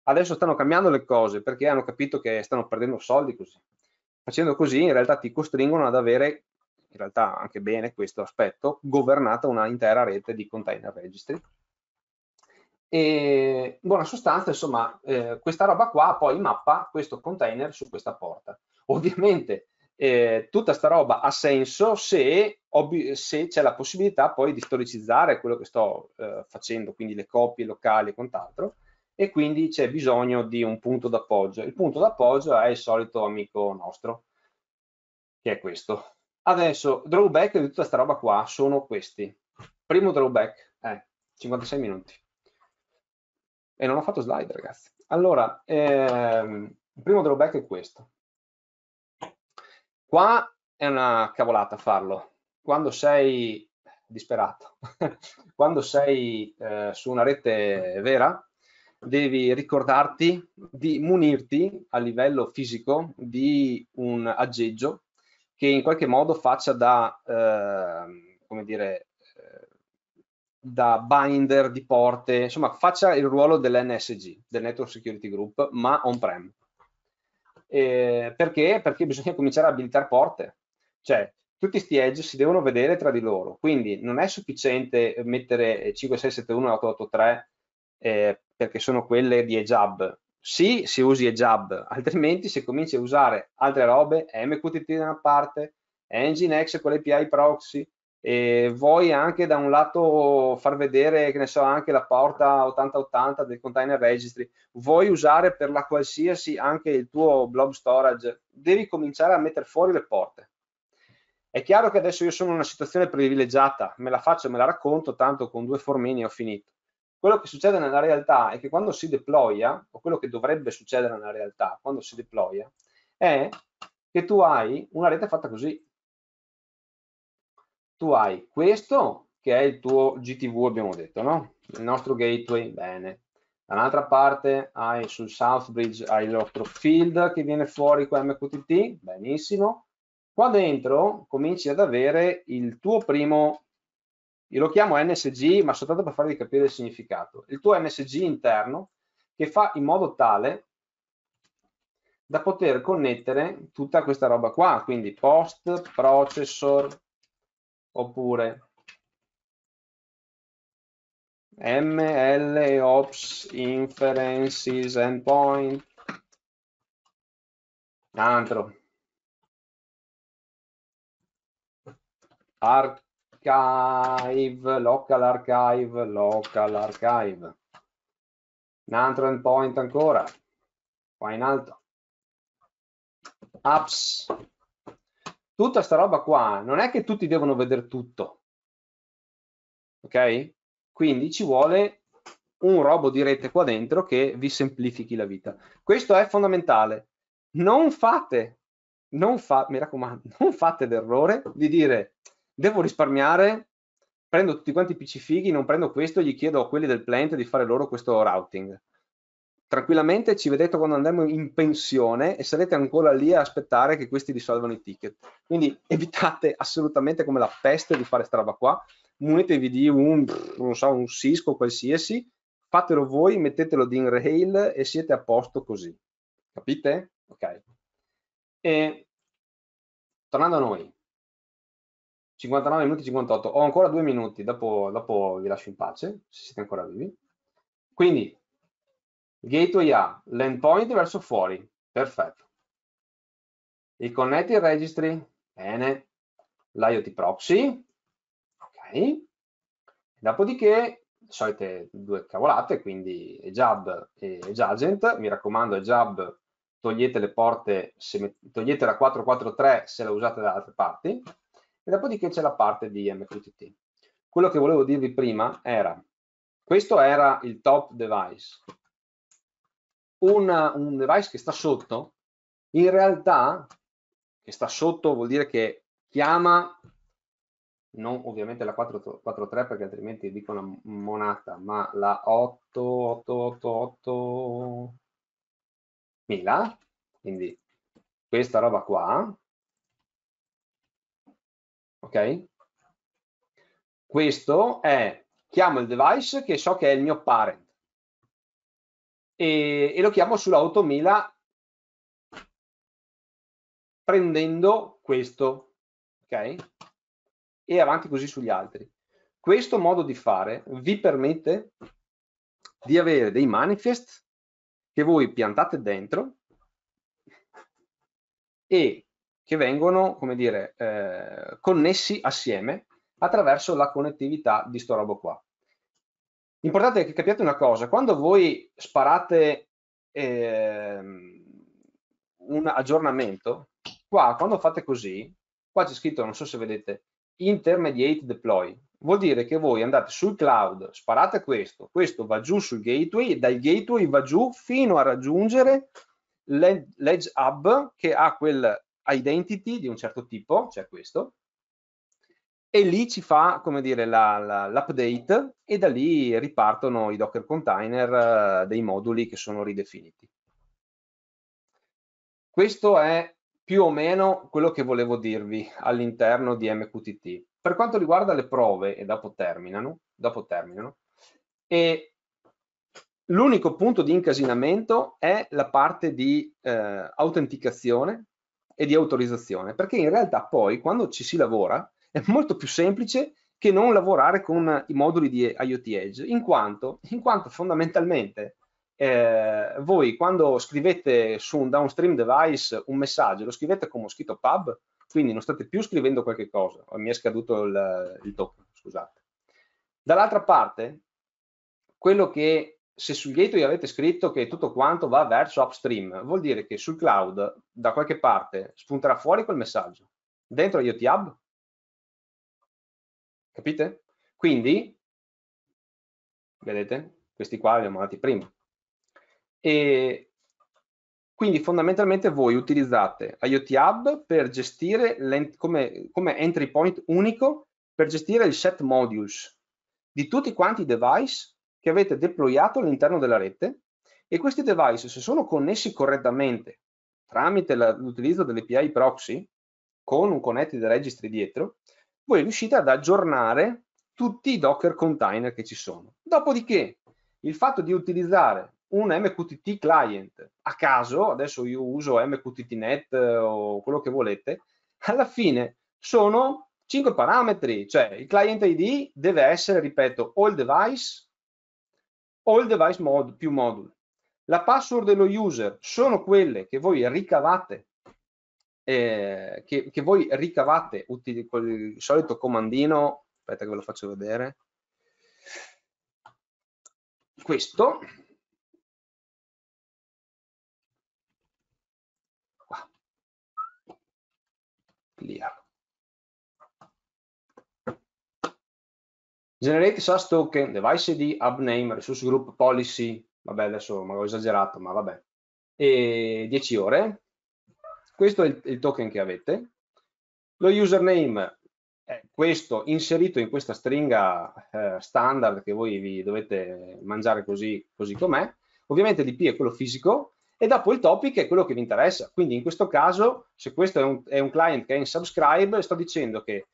Adesso stanno cambiando le cose perché hanno capito che stanno perdendo soldi così. Facendo così in realtà ti costringono ad avere, in realtà anche bene questo aspetto, governata una intera rete di container registry e in buona sostanza, insomma, eh, questa roba qua poi mappa questo container su questa porta. [laughs] Ovviamente eh, tutta sta roba ha senso se, se c'è la possibilità poi di storicizzare quello che sto eh, facendo, quindi le copie locali e quant'altro, e quindi c'è bisogno di un punto d'appoggio. Il punto d'appoggio è il solito amico nostro, che è questo. Adesso, drawback di tutta sta roba qua sono questi. Primo drawback, eh, 56 minuti e non ho fatto slide ragazzi. Allora, ehm, il primo drawback è questo. Qua è una cavolata farlo. Quando sei disperato, [laughs] quando sei eh, su una rete vera, devi ricordarti di munirti a livello fisico di un aggeggio che in qualche modo faccia da, eh, come dire, da binder di porte, insomma faccia il ruolo dell'NSG, del Network Security Group, ma on-prem. Perché? Perché bisogna cominciare a abilitare porte, cioè tutti questi edge si devono vedere tra di loro, quindi non è sufficiente mettere 5671 e 883 eh, perché sono quelle di Hub. Sì, se usi Hub, altrimenti se cominci a usare altre robe, MQTT da una parte, Nginx con l'API proxy, e vuoi anche da un lato far vedere, che ne so, anche la porta 8080 del container registry, vuoi usare per la qualsiasi anche il tuo blob storage, devi cominciare a mettere fuori le porte. È chiaro che adesso io sono in una situazione privilegiata, me la faccio, me la racconto, tanto con due formini ho finito. Quello che succede nella realtà è che quando si deploya, o quello che dovrebbe succedere nella realtà quando si deploya, è che tu hai una rete fatta così, tu hai questo che è il tuo GTV abbiamo detto, no? Il nostro gateway, bene. Dall'altra parte hai sul Southbridge hai il nostro field che viene fuori con MQTT, benissimo. Qua dentro cominci ad avere il tuo primo, io lo chiamo NSG, ma soltanto per farvi capire il significato, il tuo NSG interno che fa in modo tale da poter connettere tutta questa roba qua, quindi post, processor, oppure ML Ops Inferences Endpoint. Altro. Archive local archive local archive. Un altro endpoint ancora. Qua in alto. Apps tutta sta roba qua non è che tutti devono vedere tutto ok? Quindi ci vuole un robo di rete qua dentro che vi semplifichi la vita. Questo è fondamentale. Non fate non fa, mi raccomando [laughs] non fate l'errore di dire devo risparmiare prendo tutti quanti i PC fighi, non prendo questo gli chiedo a quelli del plant di fare loro questo routing. Tranquillamente ci vedete quando andremo in pensione e sarete ancora lì a aspettare che questi risolvano i ticket. Quindi [laughs] evitate assolutamente come la peste di fare questa roba qua, munitevi di un, so, un Cisco qualsiasi, fatelo voi, mettetelo di in rail e siete a posto così. Capite? Ok. E tornando a noi, 59 minuti 58, ho ancora due minuti, dopo, dopo vi lascio in pace, se siete ancora vivi. Quindi, gateway A, l'endpoint verso fuori, perfetto. Il connecting registry, bene. L'IoT proxy, ok. Dopodiché, solite due cavolate, quindi EJAB e EJAGENT, mi raccomando EJAB togliete le porte, se, togliete la 443 se la usate da altre parti, e dopodiché c'è la parte di MQTT. Quello che volevo dirvi prima era, questo era il top device, un, un device che sta sotto, in realtà, che sta sotto vuol dire che chiama, non ovviamente la 443 perché altrimenti dico una monata, ma la 8888 mila, quindi questa roba qua, ok? Questo è, chiamo il device che so che è il mio parent e, e lo chiamo sulla 8000 prendendo questo, ok? E avanti così sugli altri. Questo modo di fare vi permette di avere dei manifest che voi piantate dentro e che vengono, come dire, eh, connessi assieme attraverso la connettività di sto robo qua. Importante che capiate una cosa, quando voi sparate eh, un aggiornamento, qua quando fate così, qua c'è scritto, non so se vedete, intermediate deploy, vuol dire che voi andate sul cloud, sparate questo, questo va giù sul gateway dal gateway va giù fino a raggiungere l'Edge Hub che ha quel identity di un certo tipo, cioè questo, e lì ci fa, come dire, l'update la, la, e da lì ripartono i Docker container uh, dei moduli che sono ridefiniti. Questo è più o meno quello che volevo dirvi all'interno di MQTT. Per quanto riguarda le prove, e dopo terminano, dopo terminano e l'unico punto di incasinamento è la parte di eh, autenticazione e di autorizzazione, perché in realtà poi quando ci si lavora è molto più semplice che non lavorare con i moduli di IoT Edge, in quanto, in quanto fondamentalmente eh, voi quando scrivete su un downstream device un messaggio, lo scrivete come ho scritto pub, quindi non state più scrivendo qualche cosa, mi è scaduto il, il token, scusate. Dall'altra parte, quello che se sul gateway avete scritto che tutto quanto va verso upstream, vuol dire che sul cloud da qualche parte spunterà fuori quel messaggio. Dentro IoT Hub? Capite? Quindi, vedete, questi qua li abbiamo dati prima. E quindi fondamentalmente voi utilizzate IoT Hub per gestire come, come entry point unico per gestire il set modules di tutti quanti i device che avete deployato all'interno della rete e questi device se sono connessi correttamente tramite l'utilizzo dell'API proxy con un connected registry dietro, voi riuscite ad aggiornare tutti i Docker container che ci sono. Dopodiché il fatto di utilizzare un MQTT client a caso, adesso io uso MQTT-net o quello che volete, alla fine sono 5 parametri, cioè il client ID deve essere, ripeto, il device o il device mod più module. La password dello user sono quelle che voi ricavate, eh, che, che, voi ricavate con il solito comandino, aspetta che ve lo faccio vedere, questo, qua, clear. Generate SAS token, device ID, hub name, resource group policy, vabbè adesso magari ho esagerato, ma vabbè, e 10 ore. Questo è il, il token che avete. Lo username è questo inserito in questa stringa eh, standard che voi vi dovete mangiare così, così com'è. Ovviamente l'IP è quello fisico e dopo il topic è quello che vi interessa. Quindi in questo caso, se questo è un, è un client che è in subscribe, sto dicendo che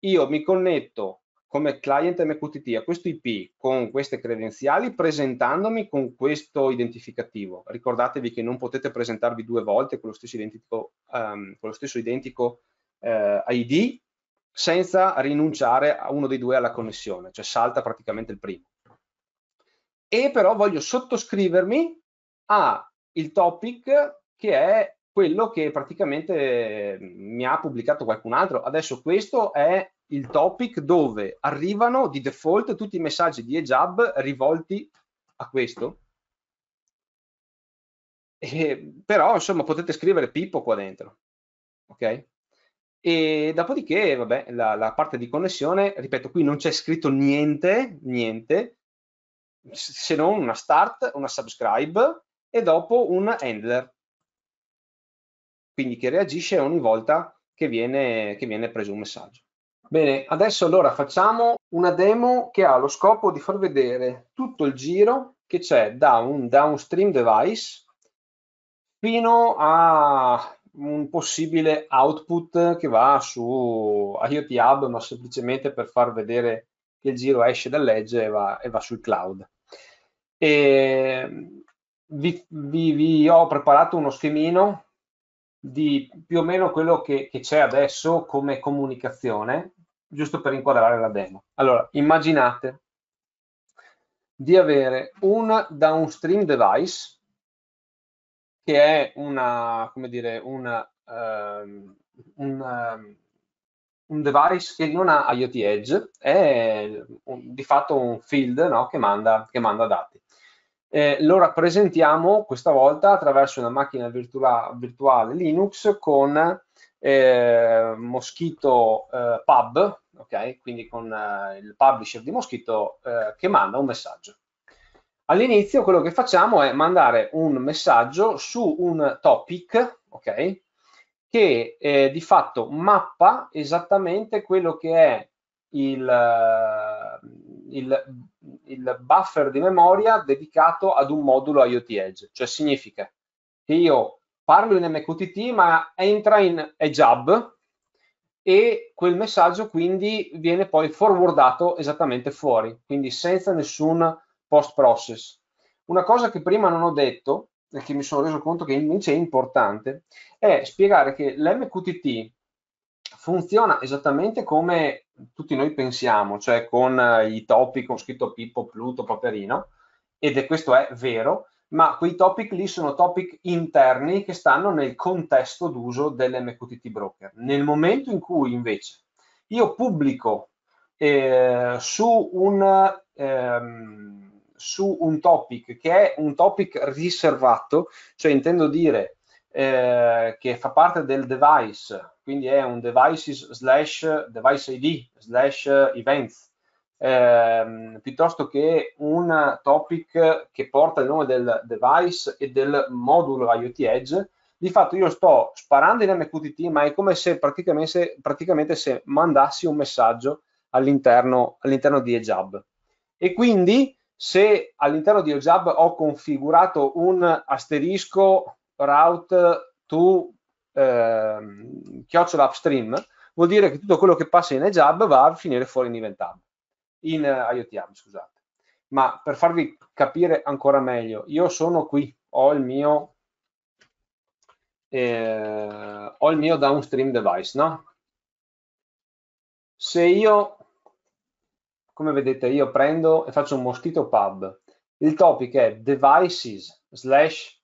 io mi connetto come client MQTT a questo IP con queste credenziali presentandomi con questo identificativo. Ricordatevi che non potete presentarvi due volte con lo stesso identico, um, lo stesso identico uh, ID senza rinunciare a uno dei due alla connessione, cioè salta praticamente il primo. E però voglio sottoscrivermi al topic che è quello che praticamente mi ha pubblicato qualcun altro. Adesso questo è il topic dove arrivano di default tutti i messaggi di Ejab rivolti a questo. E, però insomma potete scrivere Pippo qua dentro. Ok? E dopodiché, vabbè, la, la, parte di connessione, ripeto, qui non c'è scritto niente, niente, se non una start, una subscribe e dopo un handler. Quindi che reagisce ogni volta che viene, che viene preso un messaggio. Bene, adesso allora facciamo una demo che ha lo scopo di far vedere tutto il giro che c'è da un downstream device fino a un possibile output che va su IoT Hub, ma semplicemente per far vedere che il giro esce dall'edge e e va sul cloud. E vi, vi, vi, ho preparato uno schemino di più o meno quello che c'è adesso come comunicazione, giusto per inquadrare la demo. Allora, immaginate di avere un downstream device che è una, come dire, una, um, un, um, un, device che non ha IoT Edge, è un, di fatto un field no, che, manda, che, manda, dati. Eh, lo rappresentiamo questa volta attraverso una macchina virtua virtuale Linux con eh, Mosquito eh, Pub, okay? quindi con eh, il publisher di Mosquito eh, che manda un messaggio. All'inizio quello che facciamo è mandare un messaggio su un topic, ok? Che eh, di fatto mappa esattamente quello che è il, eh, il, il, buffer di memoria dedicato ad un modulo IoT Edge, cioè significa che io parlo in MQTT ma entra in Hub e quel messaggio quindi viene poi forwardato esattamente fuori, quindi senza nessun post process. Una cosa che prima non ho detto e che mi sono reso conto che invece è importante è spiegare che l'MQTT funziona esattamente come tutti noi pensiamo, cioè con i topic con scritto Pippo, Pluto, Paperino, ed è, questo è vero, ma quei topic lì sono topic interni che stanno nel contesto d'uso dell'MQTT broker. Nel momento in cui invece io pubblico eh, su un ehm, su un topic che è un topic riservato, cioè intendo dire eh, che fa parte del device, quindi è un devices slash device ID slash events, eh, piuttosto che un topic che porta il nome del device e del modulo IoT Edge, di fatto io sto sparando in MQTT, ma è come se praticamente, praticamente se mandassi un messaggio all'interno all di EJAB. E quindi se all'interno di OJAB ho configurato un asterisco route to eh, chiocciola upstream, vuol dire che tutto quello che passa in EJAB va a finire fuori in Event Hub, in uh, IoT Hub, scusate. Ma per farvi capire ancora meglio, io sono qui, ho il mio, eh, ho il mio downstream device, no? Se io come vedete io prendo e faccio un mosquito pub. Il topic è devices slash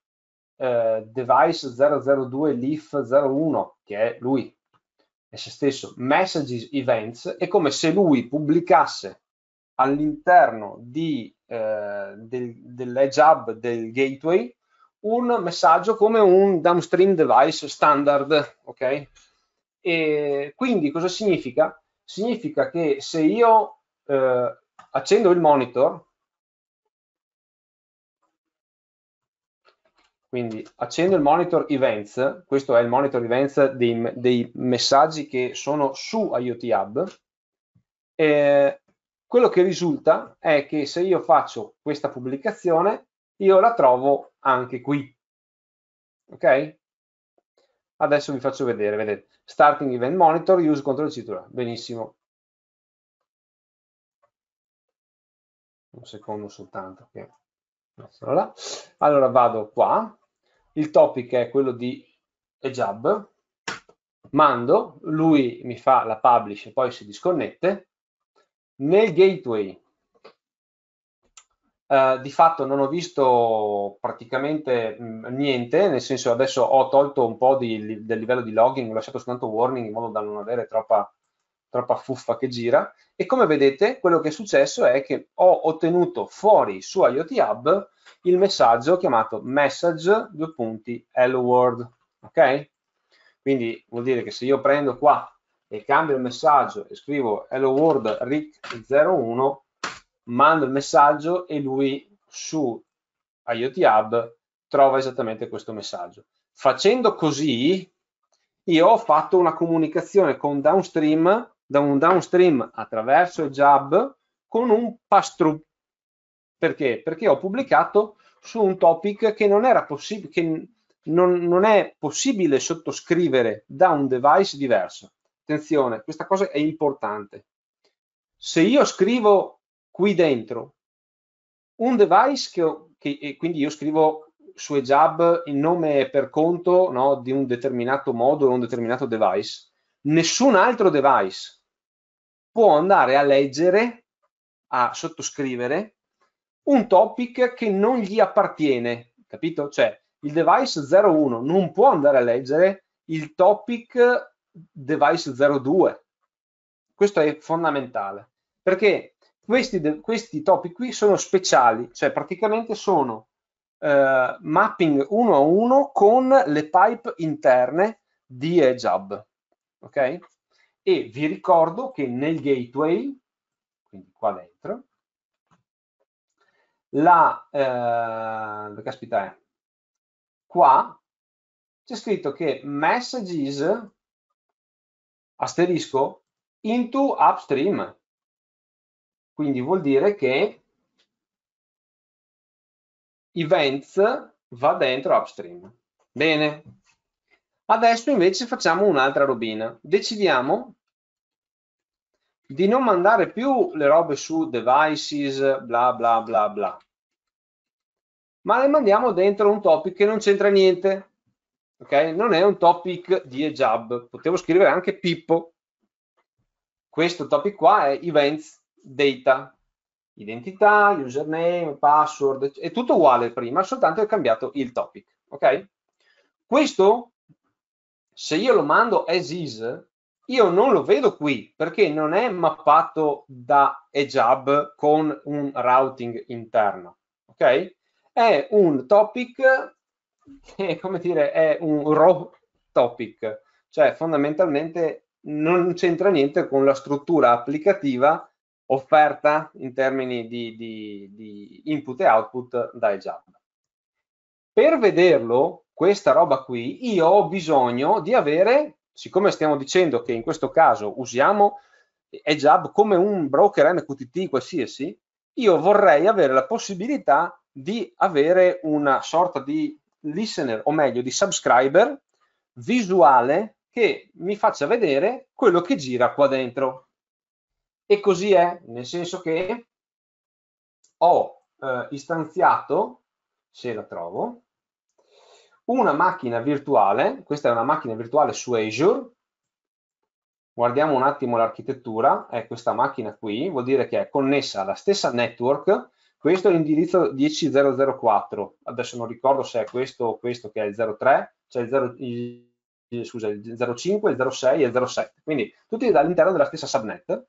eh, device 002 leaf 01, che è lui, è se stesso, messages events, è come se lui pubblicasse all'interno di, eh, del, dell'edge del gateway un messaggio come un downstream device standard, ok? E quindi cosa significa? Significa che se io eh, accendo il monitor Quindi accendo il monitor events, questo è il monitor events dei, dei messaggi che sono su IoT Hub. E quello che risulta è che se io faccio questa pubblicazione, io la trovo anche qui. Ok? Adesso vi faccio vedere, vedete, starting event monitor, use control citura, benissimo. Un secondo soltanto. Che... Allora vado qua, il topic è quello di Ejab, mando, lui mi fa la publish e poi si disconnette. Nel gateway. Uh, di fatto non ho visto praticamente mh, niente, nel senso adesso ho tolto un po' di, del livello di logging, ho lasciato soltanto warning in modo da non avere troppa, troppa fuffa che gira. E come vedete quello che è successo è che ho ottenuto fuori su IoT Hub il messaggio chiamato message due punti hello world ok? Quindi vuol dire che se io prendo qua e cambio il messaggio e scrivo hello world ric 01 mando il messaggio e lui su IoT Hub trova esattamente questo messaggio. Facendo così, io ho fatto una comunicazione con downstream, da un downstream attraverso il Jab con un pass-through. Perché? Perché ho pubblicato su un topic che non era possibile, che non, non è possibile sottoscrivere da un device diverso. Attenzione, questa cosa è importante. Se io scrivo qui dentro un device che, che quindi io scrivo su Ejab il nome per conto no, di un determinato modulo, un determinato device, nessun altro device può andare a leggere, a sottoscrivere un topic che non gli appartiene, capito? Cioè il device 01 non può andare a leggere il topic device 02. Questo è fondamentale, perché questi, questi topic qui sono speciali, cioè praticamente sono eh, mapping uno a uno con le pipe interne di EdgeHub. Ok? E vi ricordo che nel gateway, quindi qua dentro, la, eh, caspita è, qua c'è scritto che messages asterisco into upstream quindi vuol dire che events va dentro upstream. Bene. Adesso invece facciamo un'altra robina. Decidiamo di non mandare più le robe su devices, bla bla bla bla, ma le mandiamo dentro un topic che non c'entra niente. Ok? Non è un topic di EJAB. Potevo scrivere anche Pippo. Questo topic qua è events data, identità, username, password, è tutto uguale prima, soltanto è cambiato il topic, ok? Questo, se io lo mando as is, io non lo vedo qui perché non è mappato da EJAB con un routing interno, ok? È un topic che, come dire, è un raw topic, cioè fondamentalmente non c'entra niente con la struttura applicativa offerta in termini di, di, di input e output da EJAB. Per vederlo, questa roba qui, io ho bisogno di avere, siccome stiamo dicendo che in questo caso usiamo EJAB come un broker MQTT qualsiasi, io vorrei avere la possibilità di avere una sorta di listener, o meglio di subscriber visuale che mi faccia vedere quello che gira qua dentro. E così è, nel senso che ho eh, istanziato, se la trovo, una macchina virtuale, questa è una macchina virtuale su Azure, guardiamo un attimo l'architettura, è questa macchina qui, vuol dire che è connessa alla stessa network, questo è l'indirizzo 10004, adesso non ricordo se è questo o questo che è il 03, cioè il, 0, il, scusa, il 05, il 06 e il 07, quindi tutti all'interno della stessa subnet,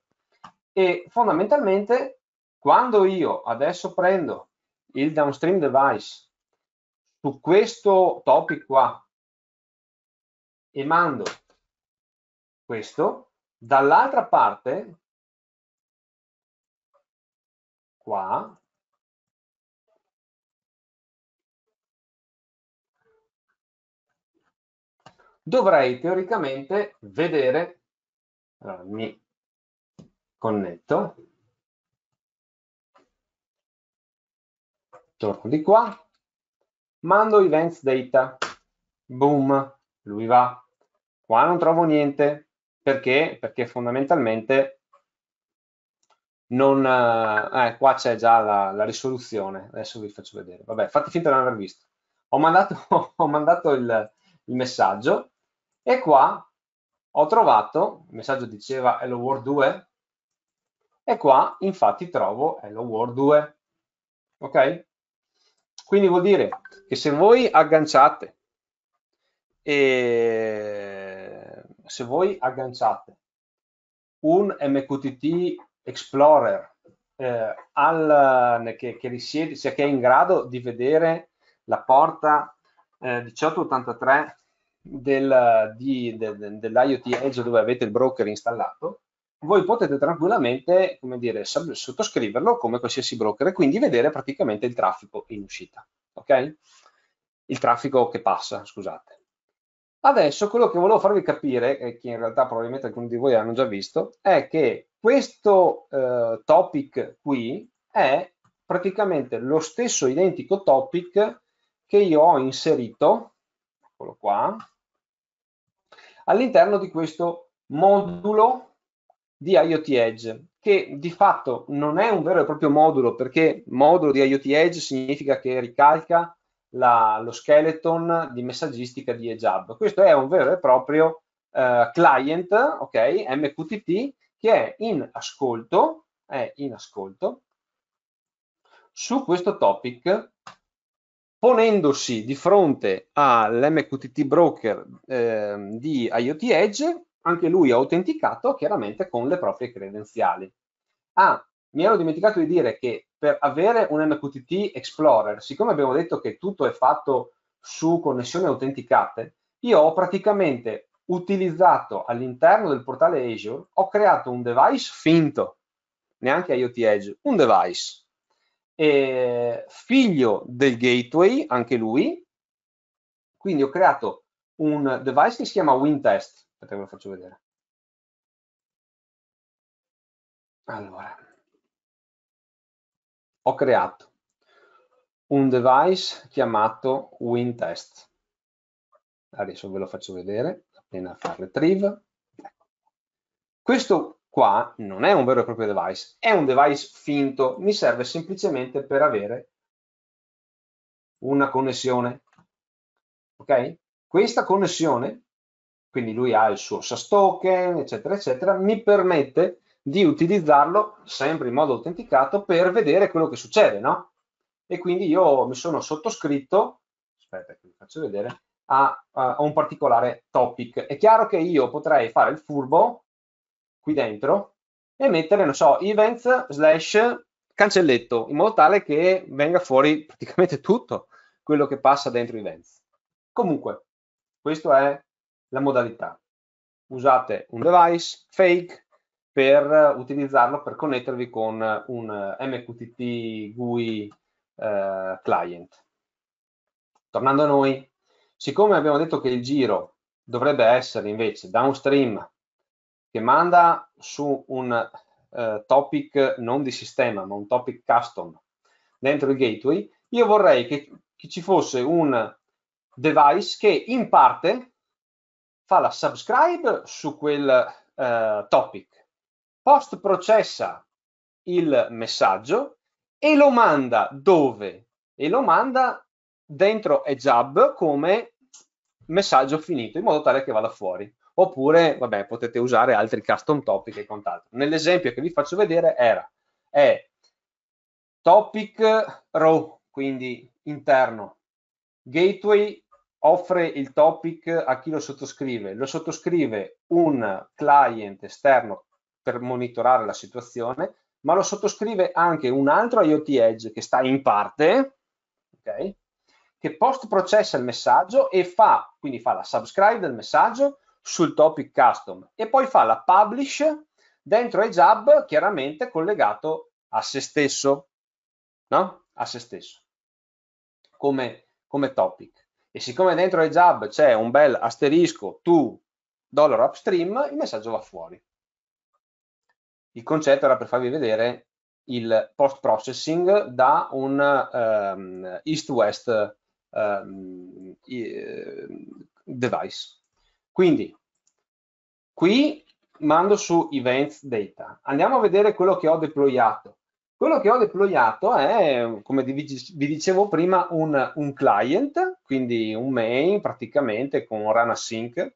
e fondamentalmente quando io adesso prendo il downstream device su questo topic qua e mando questo, dall'altra parte qua dovrei teoricamente vedere, allora, mi connetto, torno di qua, mando events data, boom, lui va. Qua non trovo niente, perché? Perché fondamentalmente non, eh, qua c'è già la, la, risoluzione, adesso vi faccio vedere. Vabbè, fate finta di non aver visto. Ho mandato, [laughs] ho mandato il, il messaggio e qua ho trovato, il messaggio diceva Hello World 2, e qua infatti trovo Hello World 2. Ok? Quindi vuol dire che se voi agganciate e se voi agganciate un MQTT Explorer eh, al, che, che, risiede, cioè che è in grado di vedere la porta eh, 1883 del, di, de, dell'IoT Edge dove avete il broker installato, voi potete tranquillamente, come dire, sottoscriverlo come qualsiasi broker e quindi vedere praticamente il traffico in uscita, ok? Il traffico che passa, scusate. Adesso quello che volevo farvi capire, e che in realtà probabilmente alcuni di voi hanno già visto, è che questo eh, topic qui è praticamente lo stesso identico topic che io ho inserito, eccolo qua, all'interno di questo modulo di IoT Edge, che di fatto non è un vero e proprio modulo, perché modulo di IoT Edge significa che ricalca la, lo skeleton di messaggistica di EJAB. Questo è un vero e proprio uh, client, ok, MQTT, che è in ascolto, è in ascolto su questo topic ponendosi di fronte all'MQTT broker eh, di IoT Edge, anche lui autenticato chiaramente con le proprie credenziali. Ah, mi ero dimenticato di dire che per avere un MQTT Explorer, siccome abbiamo detto che tutto è fatto su connessioni autenticate, io ho praticamente utilizzato all'interno del portale Azure, ho creato un device finto, neanche IoT Edge, un device, e figlio del gateway, anche lui, quindi ho creato un device che si chiama WinTest, aspetta che lo faccio vedere. Allora, ho creato un device chiamato WinTest. Adesso ve lo faccio vedere, appena fa retrieve. Questo qua non è un vero e proprio device, è un device finto, mi serve semplicemente per avere una connessione. Ok? Questa connessione, quindi lui ha il suo SAS token, eccetera, eccetera, mi permette di utilizzarlo sempre in modo autenticato per vedere quello che succede, no? E quindi io mi sono sottoscritto, aspetta che vi faccio vedere, a, a, un particolare topic. È chiaro che io potrei fare il furbo qui dentro e mettere, non so, events slash cancelletto, in modo tale che venga fuori praticamente tutto quello che passa dentro events. Comunque, questa è la modalità. Usate un device fake per utilizzarlo per connettervi con un MQTT GUI eh, client. Tornando a noi, siccome abbiamo detto che il giro dovrebbe essere invece downstream che manda su un eh, topic non di sistema ma un topic custom dentro il gateway, io vorrei che, che ci fosse un device che in parte fa la subscribe su quel eh, topic post processa il messaggio e lo manda dove? E lo manda dentro EJAB come messaggio finito, in modo tale che vada fuori. Oppure, vabbè, potete usare altri custom topic e quant'altro. Nell'esempio che vi faccio vedere era è topic row, quindi interno, gateway offre il topic a chi lo sottoscrive, lo sottoscrive un client esterno per monitorare la situazione, ma lo sottoscrive anche un altro IoT Edge che sta in parte, okay, che post processa il messaggio e fa, quindi fa la subscribe del messaggio sul topic custom e poi fa la publish dentro EJAB chiaramente collegato a se stesso, no? A se stesso, come, come topic. e siccome dentro il job c'è un bel asterisco to dollar upstream, il messaggio va fuori. Il concetto era per farvi vedere il post processing da un um, east-west um, device. Quindi qui mando su events data. Andiamo a vedere quello che ho deployato. Quello che ho deployato è, come vi dicevo prima, un, un client, quindi un main praticamente con run async,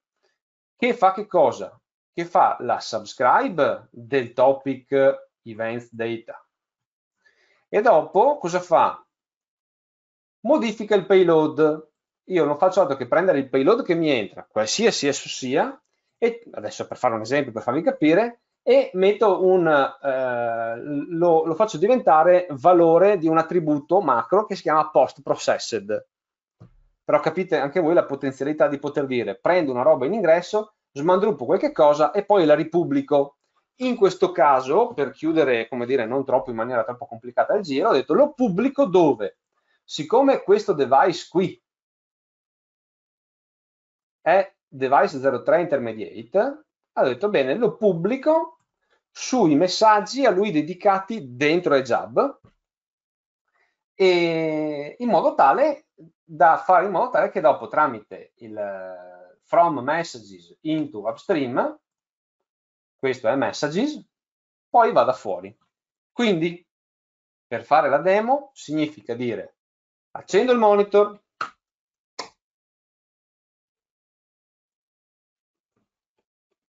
che fa che cosa? Che fa la subscribe del topic events data. E dopo cosa fa? Modifica il payload. Io non faccio altro che prendere il payload che mi entra, qualsiasi esso sia, e adesso per fare un esempio, per farvi capire, e metto un, eh, lo, lo, faccio diventare valore di un attributo macro che si chiama post processed. Però capite anche voi la potenzialità di poter dire prendo una roba in ingresso, smandruppo qualche cosa e poi la ripubblico. In questo caso, per chiudere, come dire, non troppo in maniera troppo complicata il giro, ho detto lo pubblico dove? Siccome questo device qui è device 03 intermediate, ha detto bene, lo pubblico sui messaggi a lui dedicati dentro EJAB e in modo tale da fare in modo tale che dopo tramite il eh, from messages into upstream questo è messages poi vada fuori. Quindi per fare la demo significa dire accendo il monitor.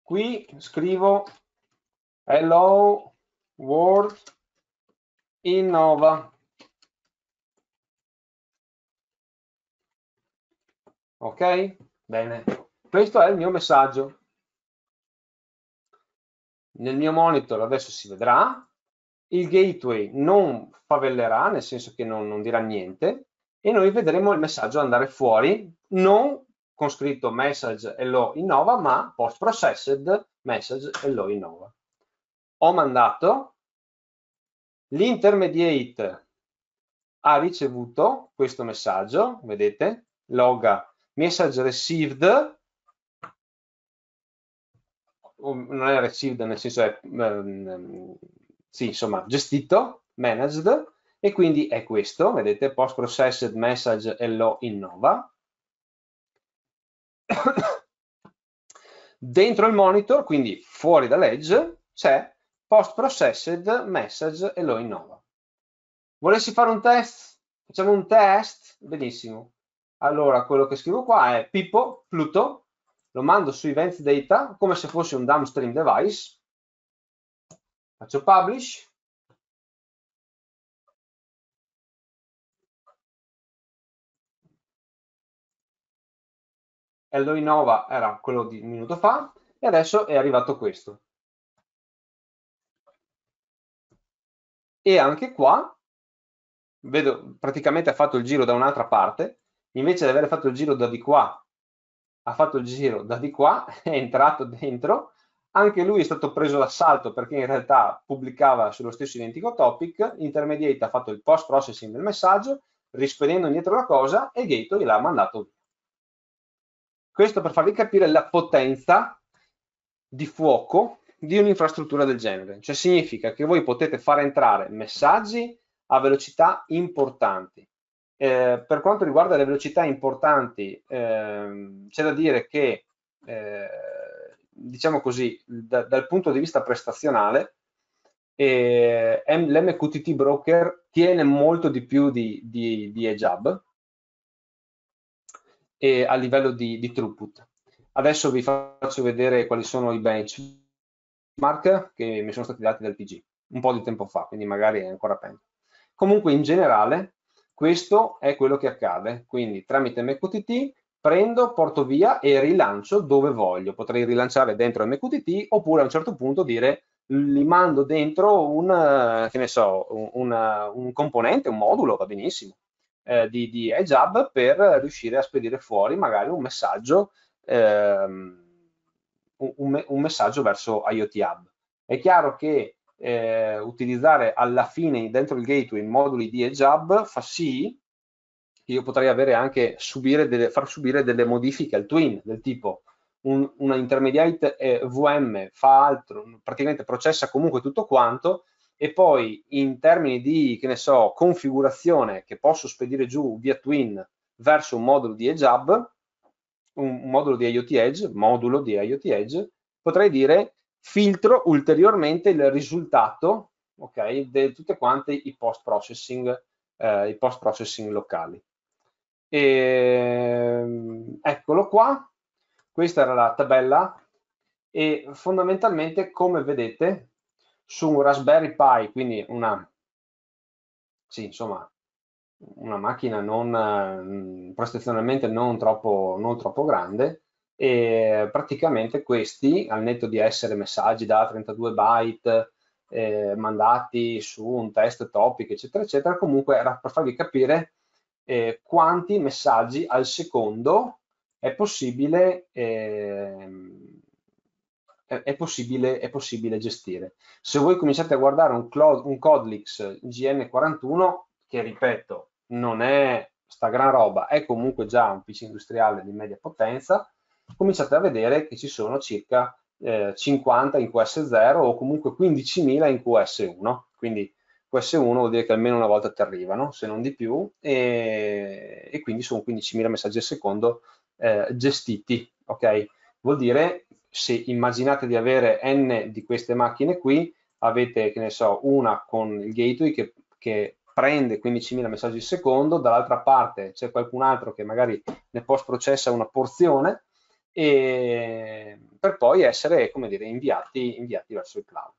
Qui scrivo hello world innova ok? Bene. Questo è il mio messaggio. Nel mio monitor adesso si vedrà. Il gateway non favellerà nel senso che non, non dirà niente e noi vedremo il messaggio andare fuori non con scritto message hello innova, ma post processed message hello innova. Ho mandato, l'intermediate ha ricevuto questo messaggio, vedete, loga message received, non è received nel senso è, um, sì, insomma, gestito, managed, e quindi è questo, vedete, post processed message hello innova, [coughs] Dentro il monitor, quindi fuori dall'edge, c'è post processed message e lo innova. Volessi fare un test? Facciamo un test? Benissimo. Allora, quello che scrivo qua è Pippo, Pluto, lo mando su Events Data come se fosse un downstream device. Faccio publish Hello Innova era quello di un minuto fa e adesso è arrivato questo. E anche qua, vedo praticamente ha fatto il giro da un'altra parte, invece di aver fatto il giro da di qua, ha fatto il giro da di qua, [laughs] è entrato dentro, anche lui è stato preso d'assalto perché in realtà pubblicava sullo stesso identico topic, Intermediate ha fatto il post processing del messaggio, rispedendo indietro la cosa e Gateway l'ha mandato. Questo per farvi capire la potenza di fuoco di un'infrastruttura del genere. Cioè significa che voi potete fare entrare messaggi a velocità importanti. Eh, per quanto riguarda le velocità importanti, eh, c'è da dire che, eh, diciamo così, da, dal punto di vista prestazionale, eh, l'MQTT broker tiene molto di più di, di, di EJAB, e a livello di, di throughput. Adesso vi faccio vedere quali sono i benchmark che mi sono stati dati dal TG un po' di tempo fa, quindi magari è ancora peggio. Comunque in generale questo è quello che accade, quindi tramite MQTT prendo, porto via e rilancio dove voglio. Potrei rilanciare dentro MQTT oppure a un certo punto dire li mando dentro un, che ne so, un, un, un componente, un modulo, va benissimo eh, di, di Hub per riuscire a spedire fuori magari un messaggio, ehm, un, un, messaggio verso IoT Hub. È chiaro che eh, utilizzare alla fine dentro il gateway i moduli di Hub fa sì io potrei avere anche subire delle, far subire delle modifiche al twin del tipo un, una intermediate eh, VM fa altro, praticamente processa comunque tutto quanto e poi in termini di, che ne so, configurazione che posso spedire giù via Twin verso un modulo di Edge Hub, un, modulo di IoT Edge, modulo di IoT Edge, potrei dire filtro ulteriormente il risultato ok, di tutte quante i post processing, eh, i post processing locali. E, ehm, eccolo qua, questa era la tabella e fondamentalmente come vedete su un Raspberry Pi, quindi una, sì, insomma, una macchina non, prestazionalmente non troppo, non troppo grande, e praticamente questi, al netto di essere messaggi da 32 byte, eh, mandati su un test topic, eccetera, eccetera, comunque era per farvi capire eh, quanti messaggi al secondo è possibile eh, è possibile, è possibile gestire. Se voi cominciate a guardare un, un Codlix GN41, che ripeto, non è sta gran roba, è comunque già un PC industriale di media potenza, cominciate a vedere che ci sono circa eh, 50 in QS0 o comunque 15.000 in QS1, quindi QS1 vuol dire che almeno una volta ti arrivano, se non di più, e, e quindi sono 15.000 messaggi al secondo eh, gestiti, ok? Vuol dire se immaginate di avere n di queste macchine qui, avete, che ne so, una con il gateway che, che prende 15.000 messaggi al secondo, dall'altra parte c'è qualcun altro che magari ne post processa una porzione e per poi essere, come dire, inviati, inviati verso il cloud.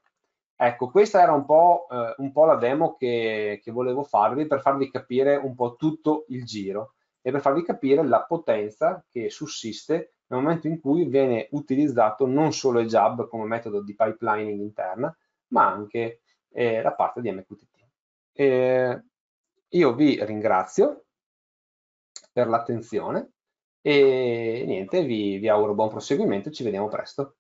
Ecco, questa era un po', eh, un po la demo che, che volevo farvi per farvi capire un po' tutto il giro e per farvi capire la potenza che sussiste nel momento in cui viene utilizzato non solo il JAB come metodo di pipelining interna, ma anche eh, la parte di MQTT. Eh, io vi ringrazio per l'attenzione e niente, vi, vi auguro buon proseguimento ci vediamo presto.